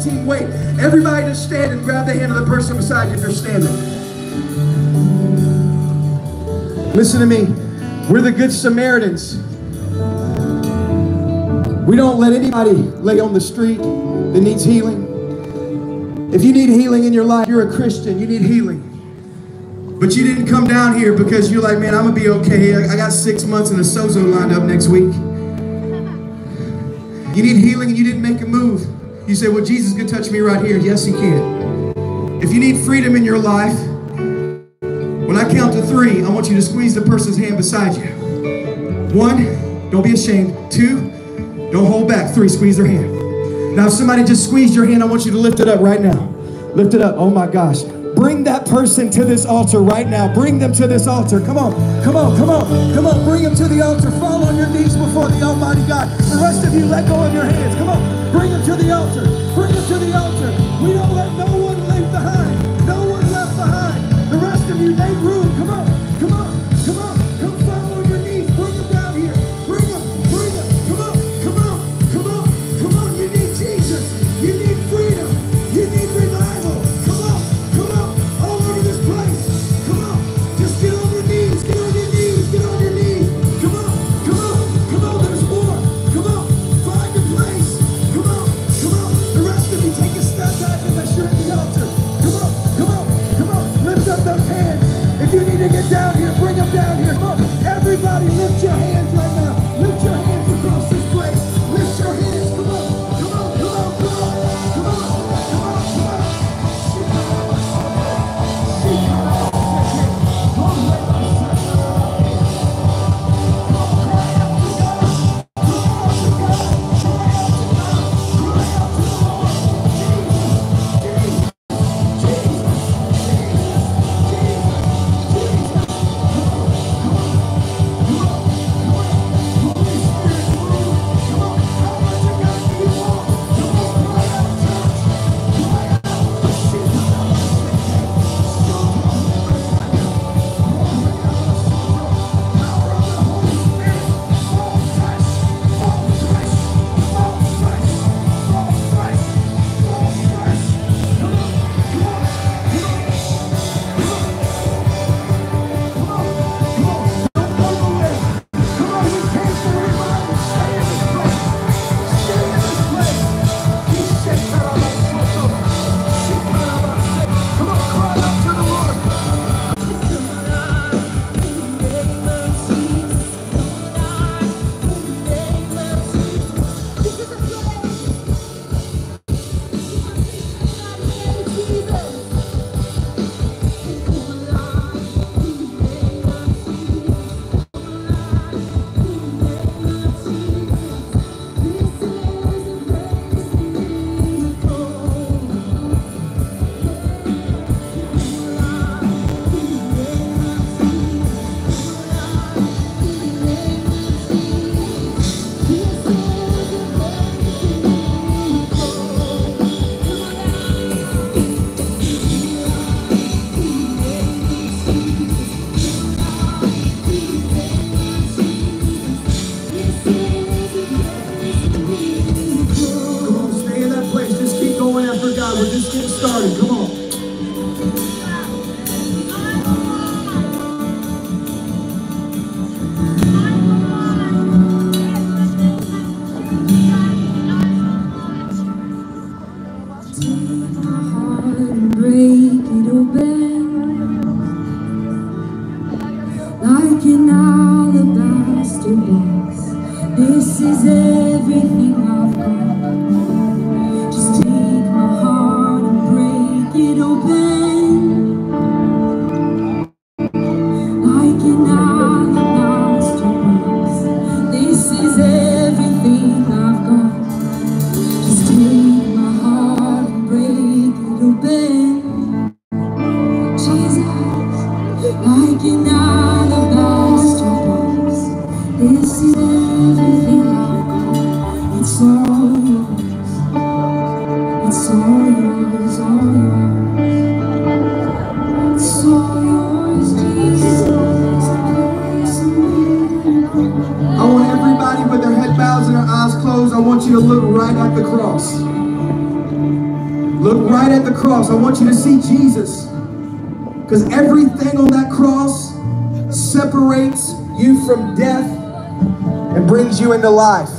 team, wait. Everybody just stand and grab the hand of the person beside you if you're standing. Listen to me. We're the good Samaritans. We don't let anybody lay on the street that needs healing. If you need healing in your life, you're a Christian, you need healing. But you didn't come down here because you're like, man, I'm gonna be okay. I I got six months in a sozo lined up next week. Say, well, Jesus can touch me right here. Yes, he can. If you need freedom in your life, when I count to three, I want you to squeeze the person's hand beside you. One, don't be ashamed. Two, don't hold back. Three, squeeze their hand. Now, if somebody just squeezed your hand, I want you to lift it up right now. Lift it up. Oh my gosh. Bring that person to this altar right now. Bring them to this altar. Come on. Come on. Come on. Come on. Bring them to the altar. Fall on your knees before the Almighty God. The rest of you, let go of your hands. Come on. Bring them to the altar. Bring them to the altar. We don't let no one leave behind. No one left behind. The rest of you, make room. Into life.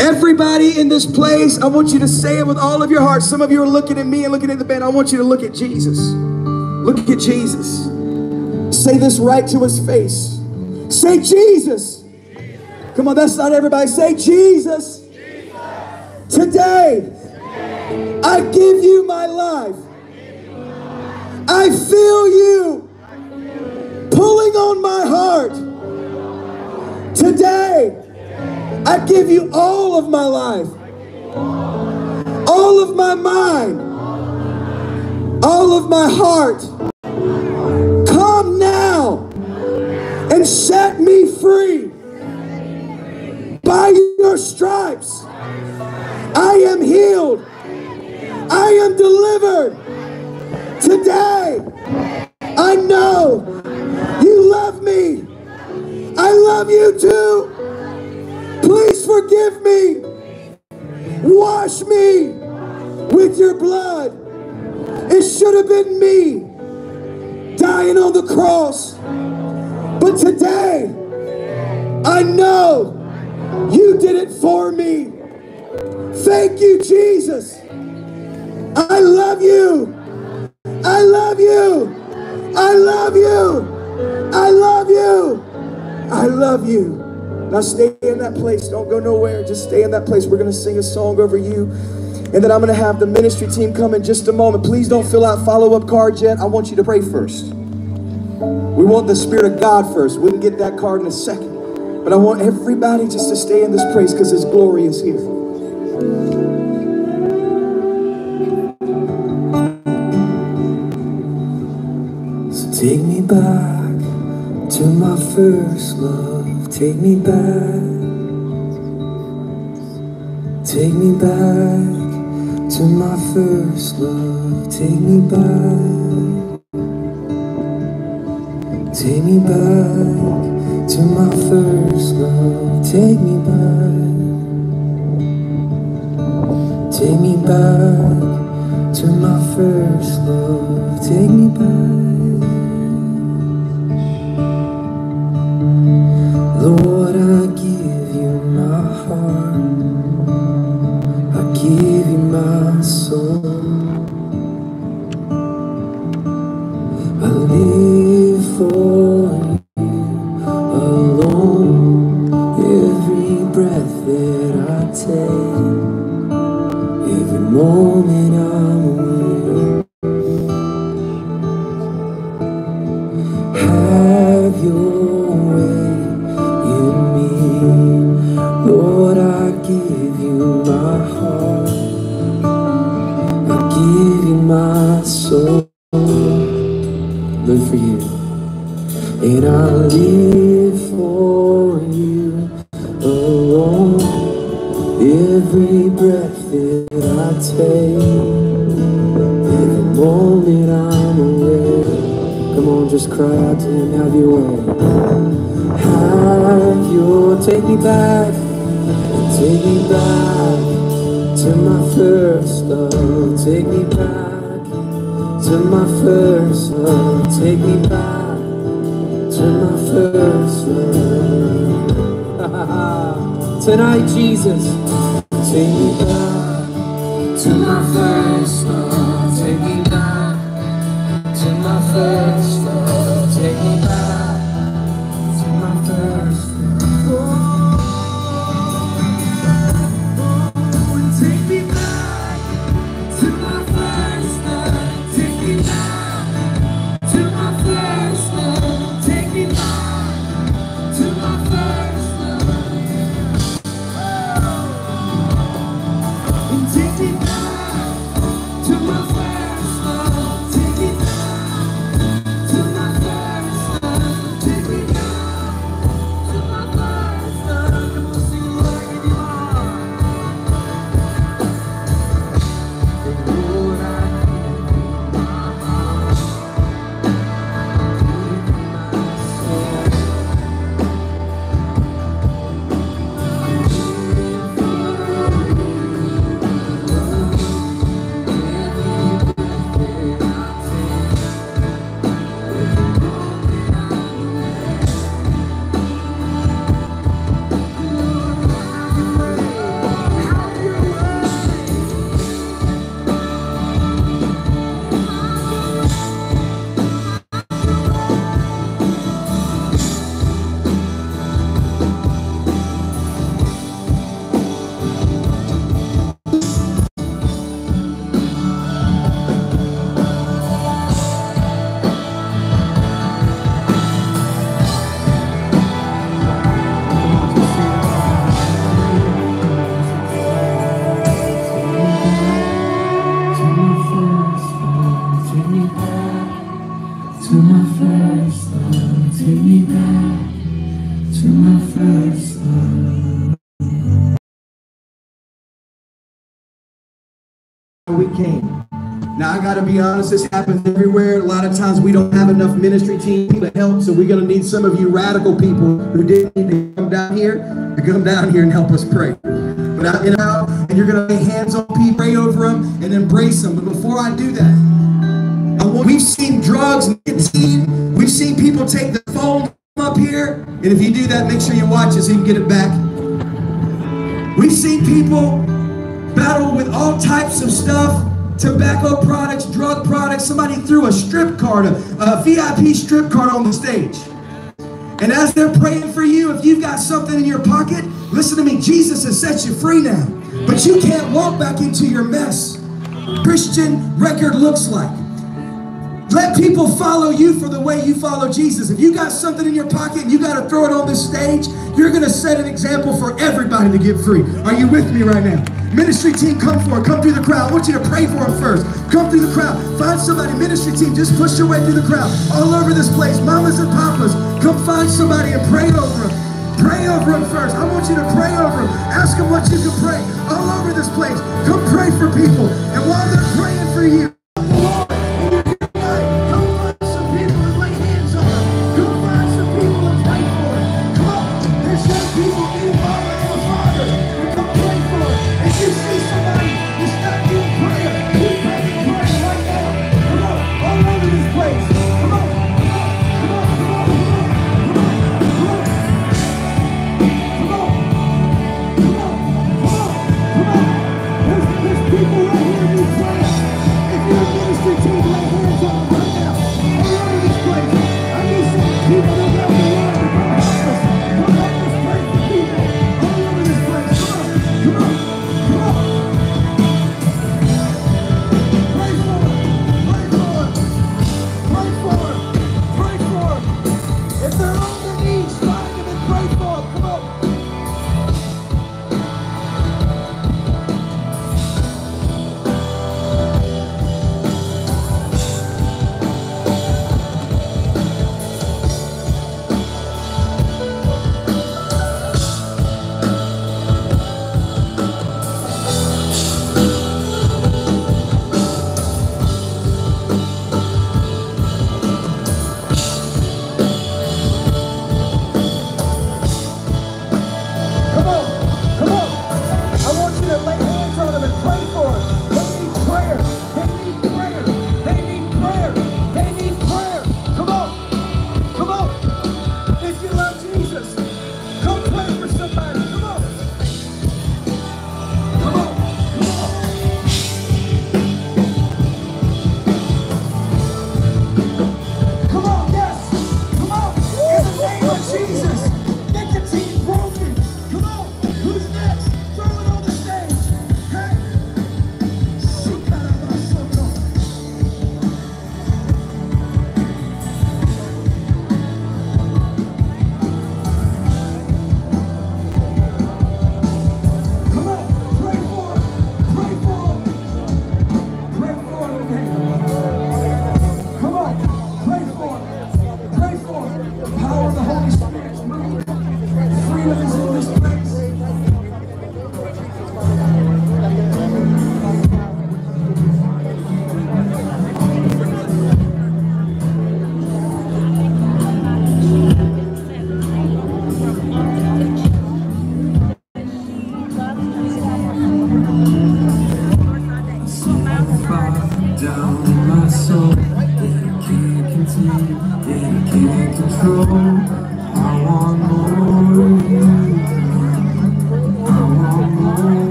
Everybody in this place, I want you to say it with all of your heart. Some of you are looking at me and looking at the band. I want you to look at Jesus. Look at Jesus. Say this right to his face. Say Jesus. Come on, that's not everybody. Say Jesus. All of my life, all of my mind, all of my heart. Come now and set me free. By your stripes, I am healed. I am delivered. Today, I know you love me. I love you too. Forgive me. Wash me with your blood. It should have been me dying on the cross. But today, I know you did it for me. Thank you, Jesus. I love you. I love you. I love you. I love you. I love you. Now stay in that place. Don't go nowhere. Just stay in that place. We're going to sing a song over you. And then I'm going to have the ministry team come in just a moment. Please don't fill out follow-up cards yet. I want you to pray first. We want the Spirit of God first. We can get that card in a second. But I want everybody just to stay in this place because His glory is here. So take me back to my first love. Take me back. Take me back to my first love. Take me back. Take me back to my first love. Take me back. Take me back to my first love. Take me back. Lord, I give you my heart. I give you my soul. I gotta be honest, this happens everywhere. A lot of times we don't have enough ministry team to help, so we're gonna need some of you radical people who didn't need to come down here to come down here and help us pray. But I, you know, and you're gonna lay hands on people, pray over them, and embrace them. But before I do that, I want, we've seen drugs, nicotine. We've seen people take the phone up here, and if you do that, make sure you watch it so you can get it back. We've seen people battle with all types of stuff tobacco products, drug products. Somebody threw a strip card, a, a VIP strip card on the stage. And as they're praying for you, if you've got something in your pocket, listen to me, Jesus has set you free now. But you can't walk back into your mess. Christian record looks like. Let people follow you for the way you follow Jesus. If you got something in your pocket and you got to throw it on this stage, you're going to set an example for everybody to get free. Are you with me right now? Ministry team, come for forward. Come through the crowd. I want you to pray for them first. Come through the crowd. Find somebody. Ministry team, just push your way through the crowd. All over this place. Mamas and papas, come find somebody and pray over them. Pray over them first. I want you to pray over them. Ask them what you can pray. All over this place. Come pray for people. And while they're praying for you,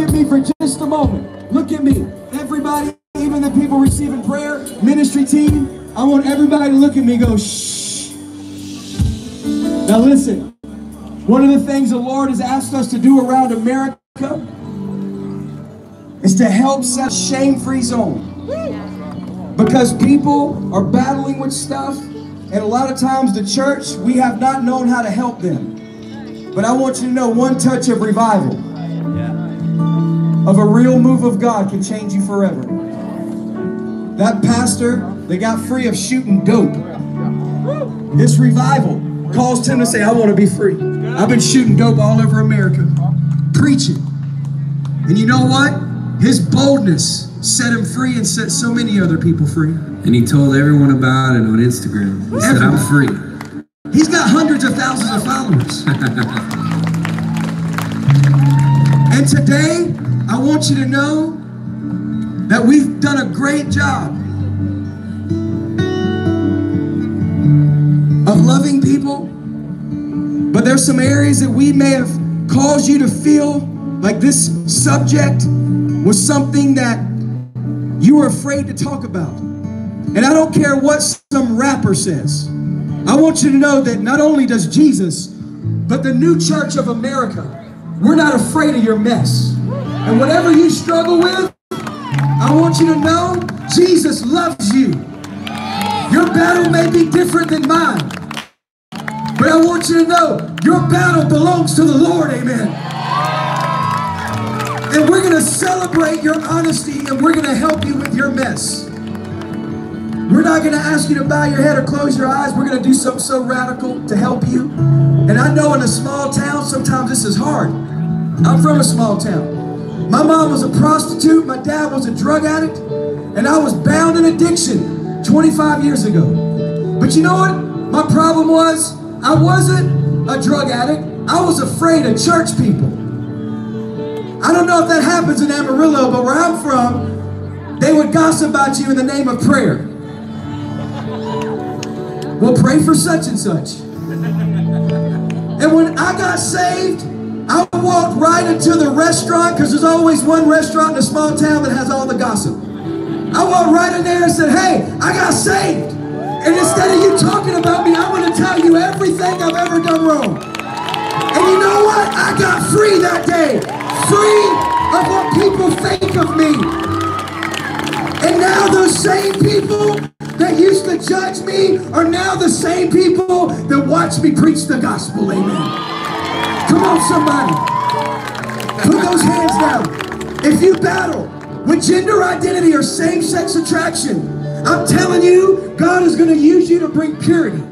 look at me for just a moment. Look at me. Everybody, even the people receiving prayer, ministry team, I want everybody to look at me go, shh. Now listen. One of the things the Lord has asked us to do around America is to help set shame-free zone. Because people are battling with stuff, and a lot of times the church, we have not known how to help them. But I want you to know one touch of revival, of a real move of God can change you forever. That pastor they got free of shooting dope, this revival caused him to say, I want to be free. I've been shooting dope all over America, preaching. And you know what? His boldness set him free and set so many other people free. And he told everyone about it on Instagram. He said, I'm free. Some areas that we may have caused you to feel like this subject was something that you were afraid to talk about. And I don't care what some rapper says. I want you to know that not only does Jesus, but the new church of America, we're not afraid of your mess. And whatever you struggle with, I want you to know Jesus loves you. Your battle may be different than mine. But I want you to know your battle belongs to the Lord, amen. And we're going to celebrate your honesty and we're going to help you with your mess. We're not going to ask you to bow your head or close your eyes. We're going to do something so radical to help you. And I know in a small town, sometimes this is hard. I'm from a small town. My mom was a prostitute, my dad was a drug addict, and I was bound in addiction 25 years ago. But you know what? My problem was I wasn't a drug addict. I was afraid of church people. I don't know if that happens in Amarillo, but where I'm from, they would gossip about you in the name of prayer. Well, pray for such and such. And when I got saved, I walked right into the restaurant because there's always one restaurant in a small town that has all the gossip. I walked right in there and said, Hey, I got saved. And instead of you talking about me, I'm going to tell you everything I've ever done wrong. And you know what? I got free that day. Free of what people think of me. And now those same people that used to judge me are now the same people that watch me preach the gospel. Amen. Come on, somebody. Put those hands down. If you battle with gender identity or same-sex attraction, I'm telling you, God is going to use you to bring purity.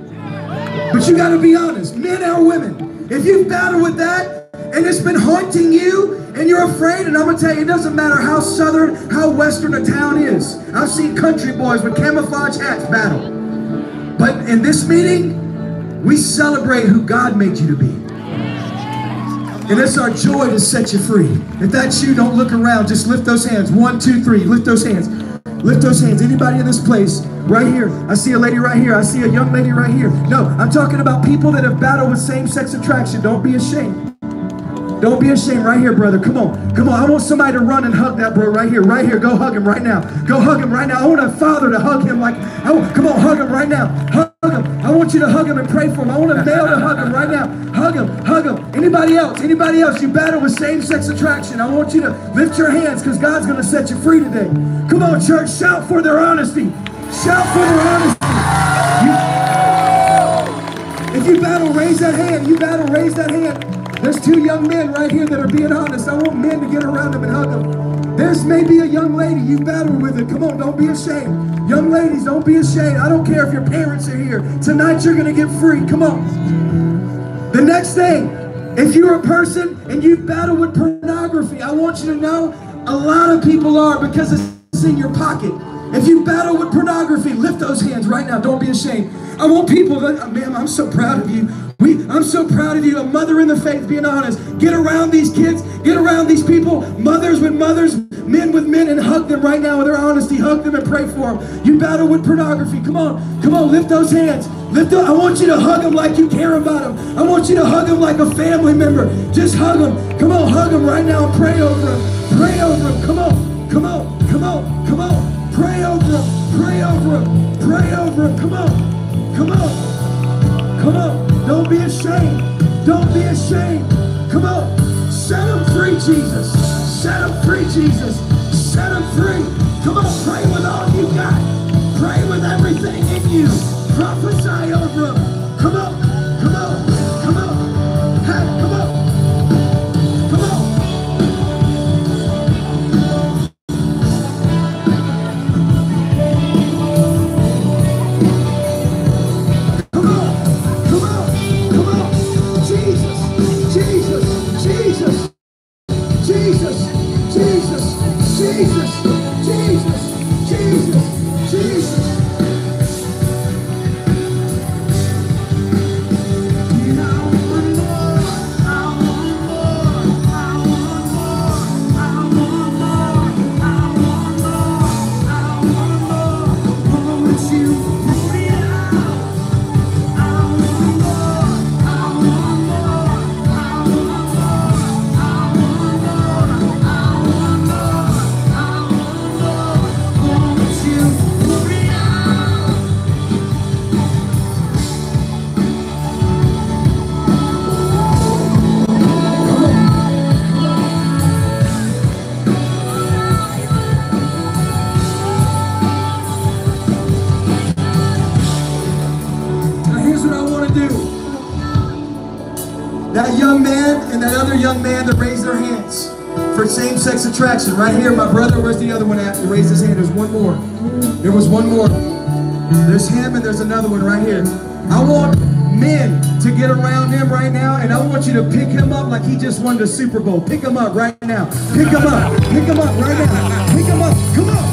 But you got to be honest, men or women. If you've battled with that and it's been haunting you and you're afraid, and I'm going to tell you, it doesn't matter how southern, how western a town is. I've seen country boys with camouflage hats battle. But in this meeting, we celebrate who God made you to be. And it's our joy to set you free. If that's you, don't look around. Just lift those hands. One, two, three. Lift those hands. Lift those hands. Anybody in this place, right here. I see a lady right here. I see a young lady right here. No, I'm talking about people that have battled with same-sex attraction. Don't be ashamed. Don't be ashamed right here, brother. Come on. Come on. I want somebody to run and hug that bro right here. Right here. Go hug him right now. Go hug him right now. I want a father to hug him like, I want, come on, hug him right now. Hug want you to hug him and pray for him. I want a male to hug him right now. Hug him. Hug him. Anybody else? Anybody else? You battle with same-sex attraction. I want you to lift your hands because God's going to set you free today. Come on, church. Shout for their honesty. Shout for their honesty. You- if you battle, raise that hand. You battle, raise that hand. There's two young men right here that are being honest. I want men to get around them and hug them. There's maybe a young lady you battle with it. Come on, don't be ashamed. Young ladies, don't be ashamed. I don't care if your parents are here. Tonight you're gonna get free. Come on. The next thing, if you're a person and you battle with pornography, I want you to know a lot of people are because it's in your pocket. If you battle with pornography, lift those hands right now. Don't be ashamed. I want people that, man, I'm so proud of you. We, I'm so proud of you, a mother in the faith, being honest. Get around these kids, get around these people, mothers with mothers, men with men, and hug them right now with their honesty. Hug them and pray for them. You battle with pornography. Come on, come on, lift those hands. Lift up. I want you to hug them like you care about them. I want you to hug them like a family member. Just hug them. Come on, hug them right now and pray over them. Pray over them. Come on, come on, come on, come on. Pray over them. Pray over them. Pray over them. Come on, come on. Come on. Don't be ashamed. Don't be ashamed. Come on. Set them free, Jesus. Set them free, Jesus. Set them free. Come on. Pray with all you got. Pray with everything in you. Prophesy over them. Come on. Young man to raise their hands for same-sex attraction. Right here, my brother, where's the other one at? He raised his hand. There's one more. There was one more. There's him and there's another one right here. I want men to get around him right now and I want you to pick him up like he just won the Super Bowl. Pick him up right now. Pick him up. Pick him up right now. Pick him up. Come on.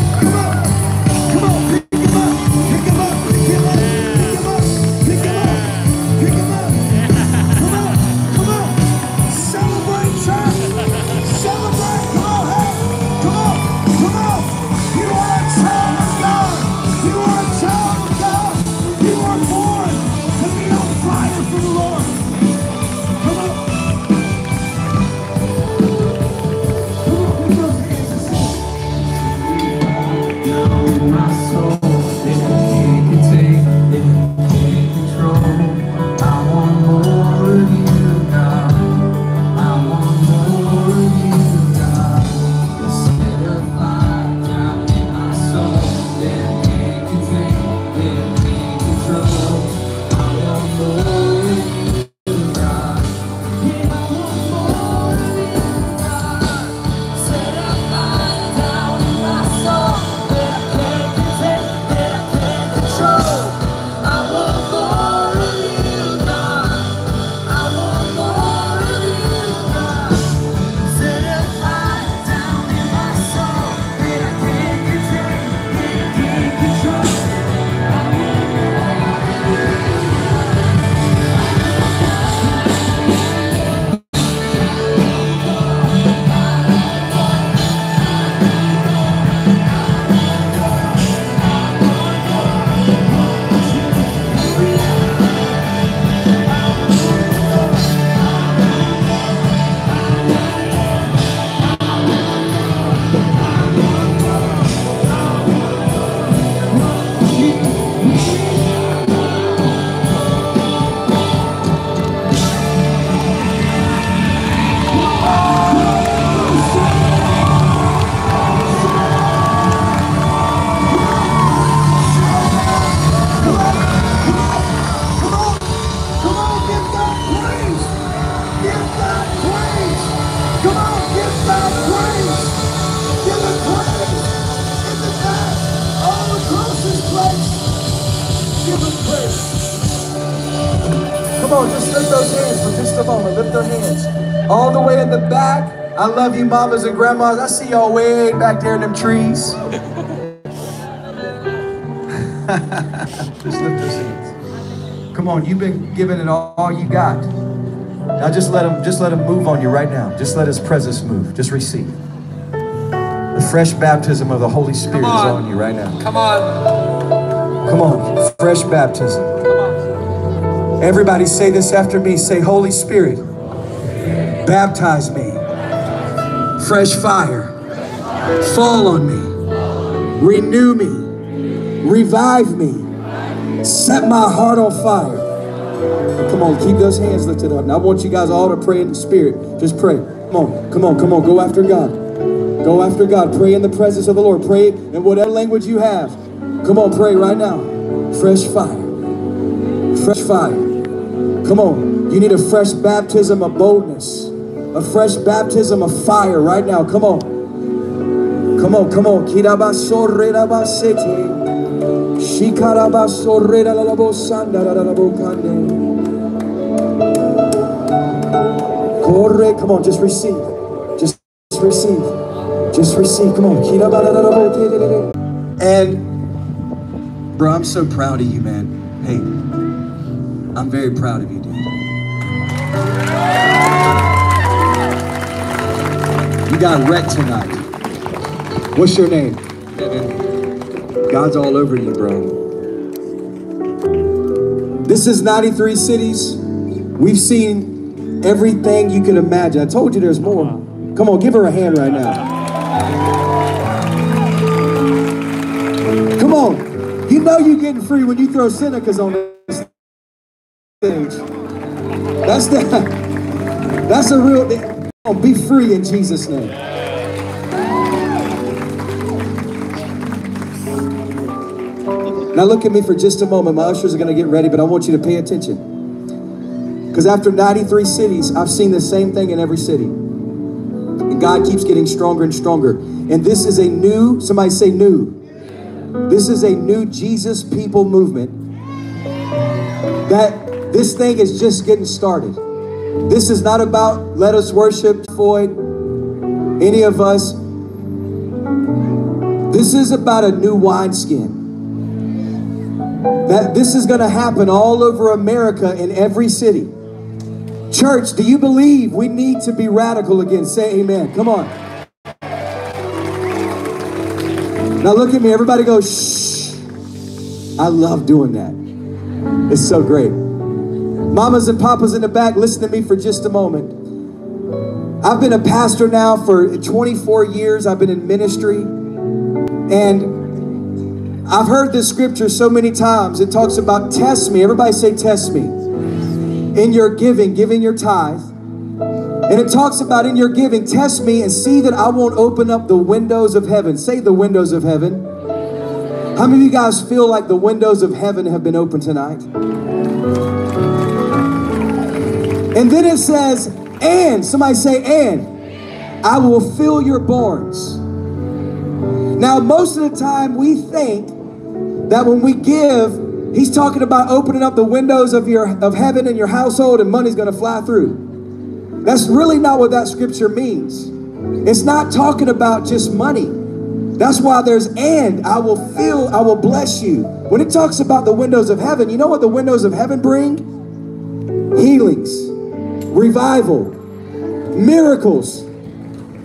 You, mamas and grandmas. I see y'all way back there in them trees. just lift those hands. Come on, you've been giving it all, all you got. Now just let him, just let him move on you right now. Just let his presence move. Just receive. The fresh baptism of the Holy Spirit is on you right now. Come on. Come on, fresh baptism. Everybody say this after me. Say, Holy Spirit, baptize me. Fresh fire, fall on me. Renew me. Revive me. Set my heart on fire. Come on, keep those hands lifted up. Now I want you guys all to pray in the Spirit. Just pray. Come on, come on, come on. Go after God. Go after God. Pray in the presence of the Lord. Pray in whatever language you have. Come on, pray right now. Fresh fire. Fresh fire. Come on. You need a fresh baptism of boldness. A fresh baptism of fire right now. Come on. Come on, come on. Come on, just receive. Just receive. Just receive. Come on. And, bro, I'm so proud of you, man. Hey, I'm very proud of you, You got wrecked tonight. What's your name? God's all over you, bro. This is 93 cities. We've seen everything you could imagine. I told you there's more. Come on, give her a hand right now. Come on. You know you're getting free when you throw Senecas on the stage. That's the that's a real On, be free in Jesus' name. Now look at me for just a moment. My ushers are going to get ready, but I want you to pay attention. Because after 93 cities, I've seen the same thing in every city. And God keeps getting stronger and stronger. And this is a new, somebody say new. This is a new Jesus people movement. That this thing is just getting started. This is not about let us worship Feucht, any of us. This is about a new wineskin. That this is going to happen all over America in every city. Church, do you believe we need to be radical again? Say amen. Come on. Now look at me. Everybody go, shh. I love doing that. It's so great. Mamas and papas in the back, listen to me for just a moment. I've been a pastor now for 24 years. I've been in ministry. And I've heard this scripture so many times. It talks about test me. Everybody say test me. In your giving, giving your tithe. And it talks about in your giving, test me and see that I won't open up the windows of heaven. Say the windows of heaven. How many of you guys feel like the windows of heaven have been opened tonight? And then it says, and, somebody say, and, I will fill your barns. Now, most of the time we think that when we give, he's talking about opening up the windows of your of heaven and your household and money's gonna fly through. That's really not what that scripture means. It's not talking about just money. That's why there's and I will fill, I will bless you. When it talks about the windows of heaven, you know what the windows of heaven bring? Healings, revival, miracles,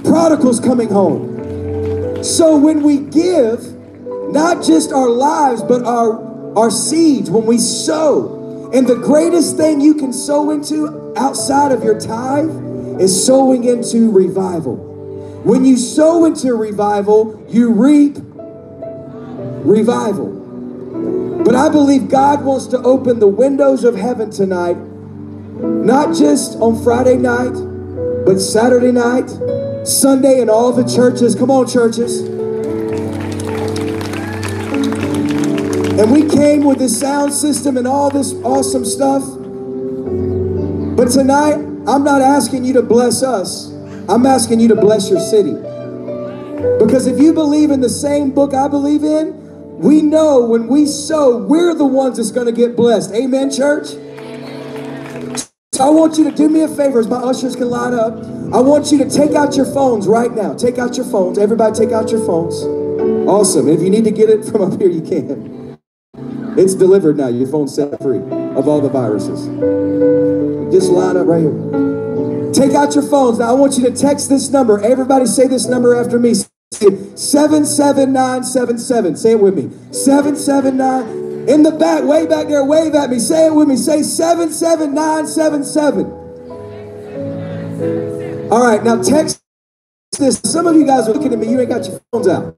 prodigals coming home. So when we give, not just our lives, but our, our seeds, when we sow, and the greatest thing you can sow into outside of your tithe is sowing into revival. When you sow into revival, you reap revival. But I believe God wants to open the windows of heaven tonight, not just on Friday night, but Saturday night, Sunday, and all the churches. Come on, churches. And we came with this sound system and all this awesome stuff. But tonight, I'm not asking you to bless us. I'm asking you to bless your city. Because if you believe in the same book I believe in, we know when we sow, we're the ones that's going to get blessed. Amen, church? So I want you to do me a favor as my ushers can line up. I want you to take out your phones right now. Take out your phones. Everybody take out your phones. Awesome. If you need to get it from up here, you can. It's delivered now. Your phone's set free of all the viruses. Just line up right here. Take out your phones. Now I want you to text this number. Everybody say this number after me. 77977. Say it with me. 779 in the back, way back there, wave at me. Say it with me. Say 77977. All right, now text this. Some of you guys are looking at me. You ain't got your phones out.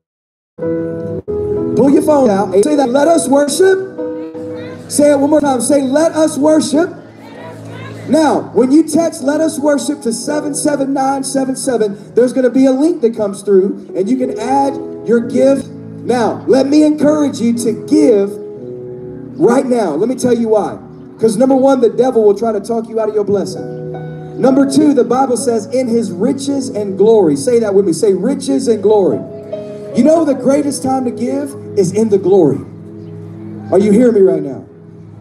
Pull your phone out. and Say that. Let us worship. Say it one more time. Say, let us worship. Now, when you text let us worship to 77977, there's going to be a link that comes through and you can add your gift. Now, let me encourage you to give right now. Let me tell you why. Because number one, the devil will try to talk you out of your blessing. Number two, the Bible says, in his riches and glory. Say that with me. Say riches and glory. You know, the greatest time to give is in the glory. Are you hearing me right now?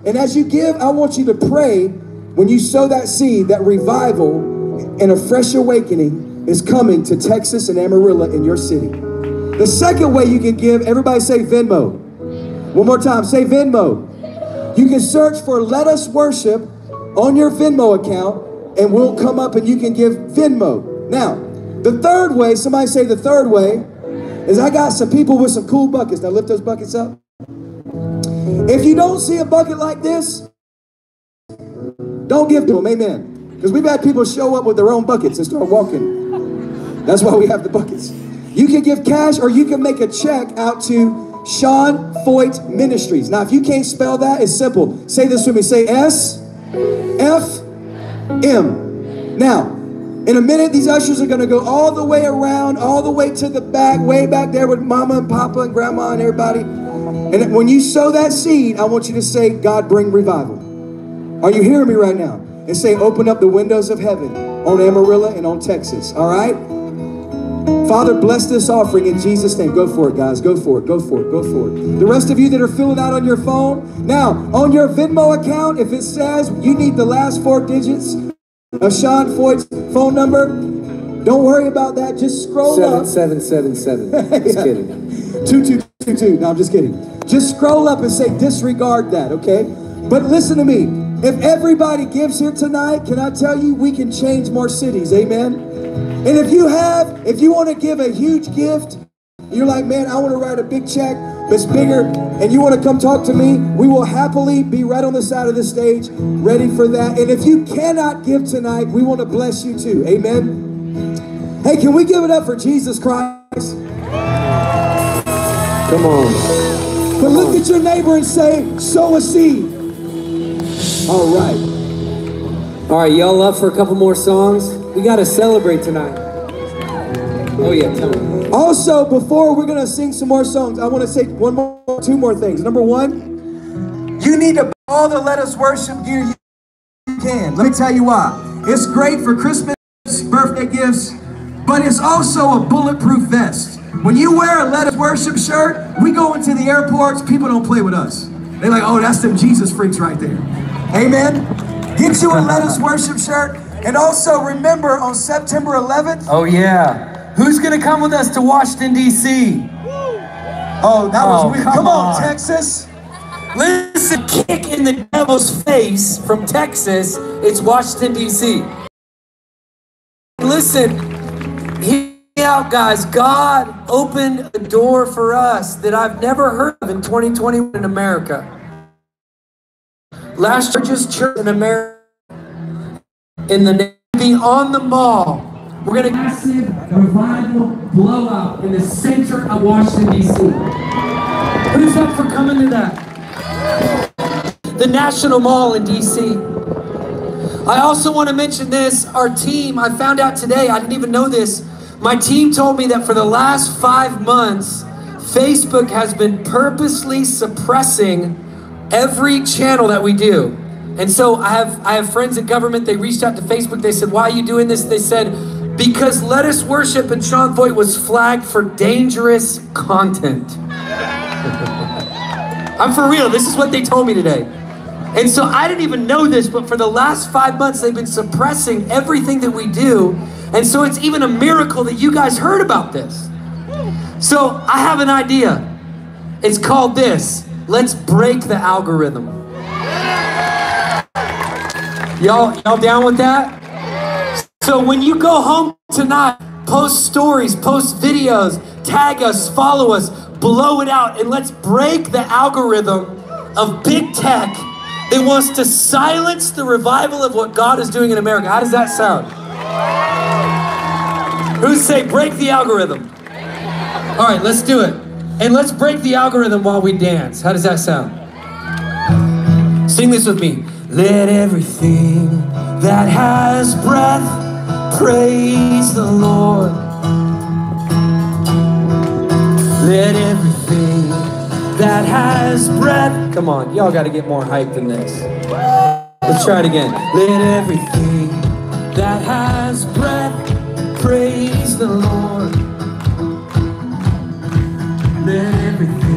And as you give, I want you to pray when you sow that seed, that revival and a fresh awakening is coming to Texas and Amarillo in your city. The second way you can give, everybody say Venmo. One more time, say Venmo. You can search for Let Us Worship on your Venmo account and we'll come up and you can give Venmo. Now, the third way, somebody say the third way, is I got some people with some cool buckets. Now lift those buckets up. If you don't see a bucket like this, don't give to them, amen. Because we've had people show up with their own buckets and start walking. That's why we have the buckets. You can give cash or you can make a check out to Sean Feucht Ministries. Now, if you can't spell that, it's simple. Say this with me. Say S F M. Now, in a minute, these ushers are going to go all the way around, all the way to the back, way back there with mama and papa and grandma and everybody. And when you sow that seed, I want you to say, God, bring revival. Are you hearing me right now? And say, open up the windows of heaven on Amarillo and on Texas. All right? Father, bless this offering in Jesus' name. Go for it, guys. Go for it. Go for it. Go for it. The rest of you that are filling out on your phone, now on your Venmo account, if it says you need the last four digits of Sean Feucht's phone number, don't worry about that. Just scroll Seven up. seven seven seven. Just Yeah. kidding. Two, two, two, two. No, I'm just kidding. Just scroll up and say disregard that, okay? But listen to me. If everybody gives here tonight, can I tell you we can change more cities? Amen. And if you have, if you want to give a huge gift, you're like, man, I want to write a big check that's bigger, and you want to come talk to me, we will happily be right on the side of the stage, ready for that. And if you cannot give tonight, we want to bless you too. Amen. Hey, can we give it up for Jesus Christ? Come on. But look at your neighbor and say, sow a seed. All right. All right, y'all up for a couple more songs? We got to celebrate tonight. Oh yeah, tell me. Also, before we're gonna sing some more songs, I want to say one more, two more things. Number one, you need to buy all the Let Us Worship gear you can. Let me tell you why. It's great for Christmas, birthday gifts, but it's also a bulletproof vest. When you wear a Let Us Worship shirt, we go into the airports, people don't play with us. They're like, oh, that's them Jesus freaks right there. Amen. Get you a Let Us Worship shirt. And also remember on September 11th, Oh, yeah. Who's going to come with us to Washington, D.C.? Oh, that was Oh, weird. come Come, on, on. Texas. Listen, kick in the devil's face from Texas. It's Washington, D.C. Listen, hear me out, guys. God opened a door for us that I've never heard of in 2021 in America. Last largest church in America, in the Navy, on the mall. We're gonna massive revival blowout in the center of Washington D.C. Who's up for coming to that? The National Mall in D.C. I also want to mention this. Our team, I found out today, I didn't even know this. My team told me that for the last five months, Facebook has been purposely suppressing every channel that we do. And so I have I have friends in government, they reached out to Facebook, they said, Why are you doing this? They said, because Let Us Worship and Sean Feucht was flagged for dangerous content. I'm for real, this is what they told me today. And so I didn't even know this, but for the last five months, they've been suppressing everything that we do. And so it's even a miracle that you guys heard about this. So I have an idea. It's called this Let's Break the Algorithm. Y'all, y'all down with that? So when you go home tonight, post stories, post videos, tag us, follow us, blow it out, and let's break the algorithm of big tech that wants to silence the revival of what God is doing in America. How does that sound? Who say break the algorithm? All right, let's do it. And let's break the algorithm while we dance. How does that sound? Sing this with me. Let everything that has breath praise the Lord. Let everything that has breath. Come on, y'all got to get more hype than this. Let's try it again. Let everything that has breath praise the Lord. Let everything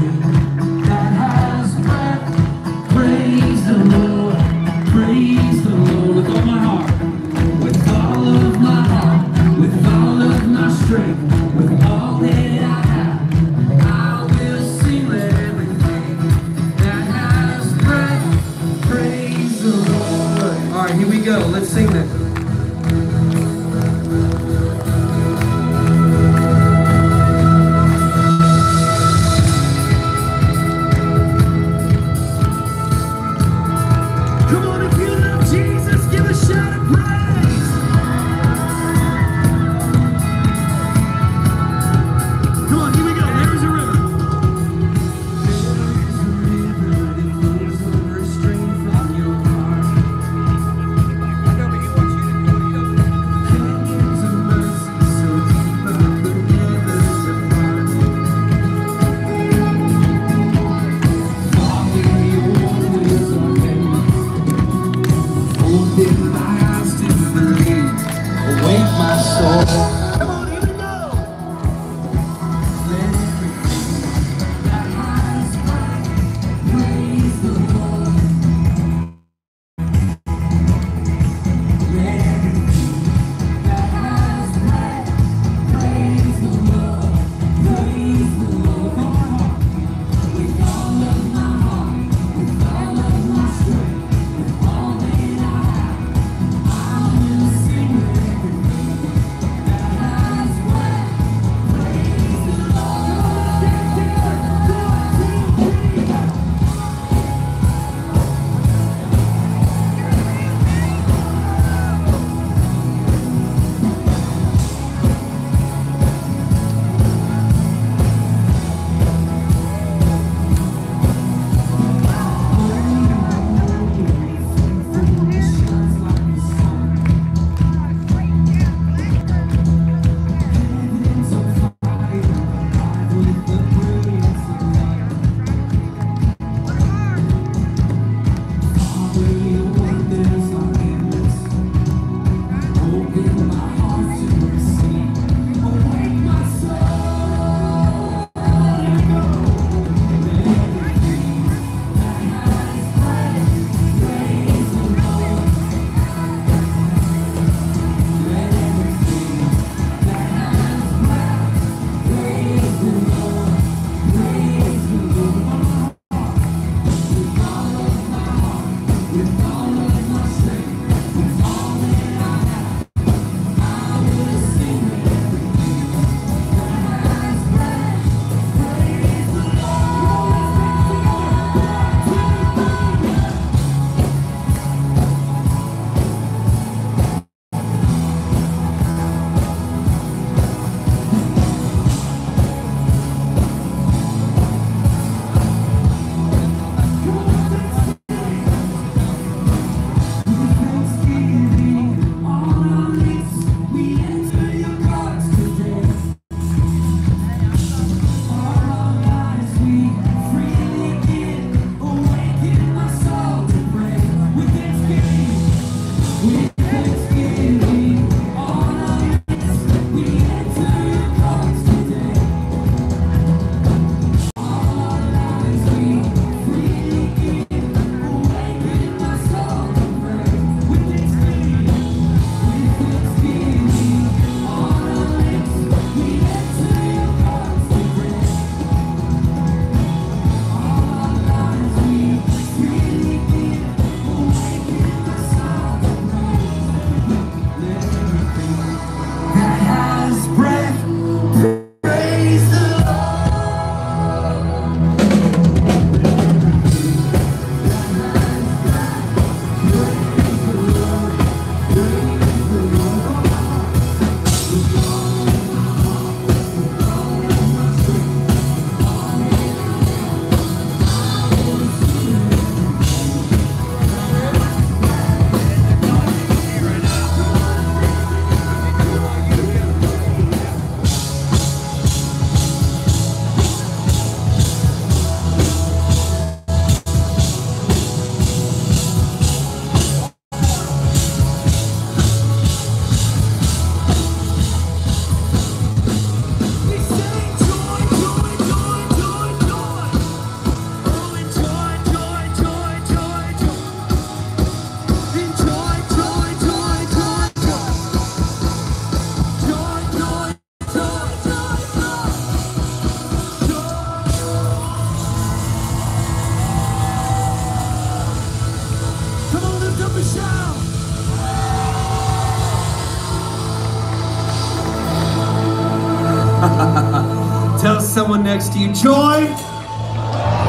next to you. Joy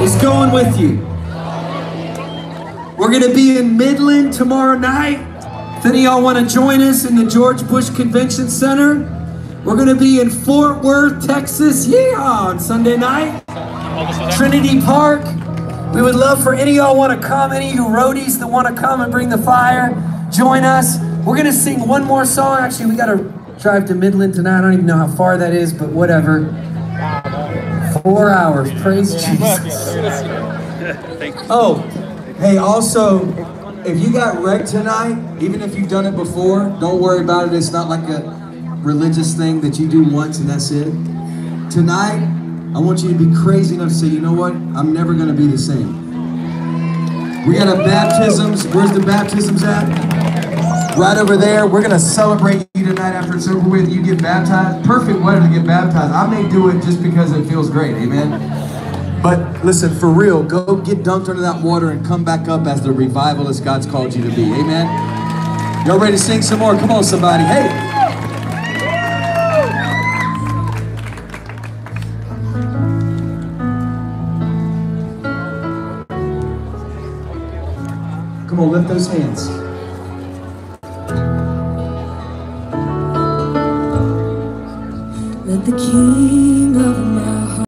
is going with you. We're going to be in Midland tomorrow night. If any of y'all want to join us in the George Bush Convention Center, we're going to be in Fort Worth, Texas, yeah, on Sunday night. Trinity Park. We would love for any of y'all want to come, any of you roadies that want to come and bring the fire, join us. We're going to sing one more song. Actually, we got to drive to Midland tonight. I don't even know how far that is, but whatever. Four hours. Praise Jesus. Oh, hey, also, if you got wrecked tonight, even if you've done it before, don't worry about it. It's not like a religious thing that you do once and that's it. Tonight, I want you to be crazy enough to say, you know what? I'm never going to be the same. We got a baptisms. Where's the baptisms at? Right over there. We're going to celebrate you tonight after it's over with. You get baptized. Perfect weather to get baptized. I may do it just because it feels great. Amen. But listen, for real, go get dunked under that water and come back up as the revivalist God's called you to be. Amen. Y'all ready to sing some more? Come on, somebody. Hey. Come on, lift those hands. The king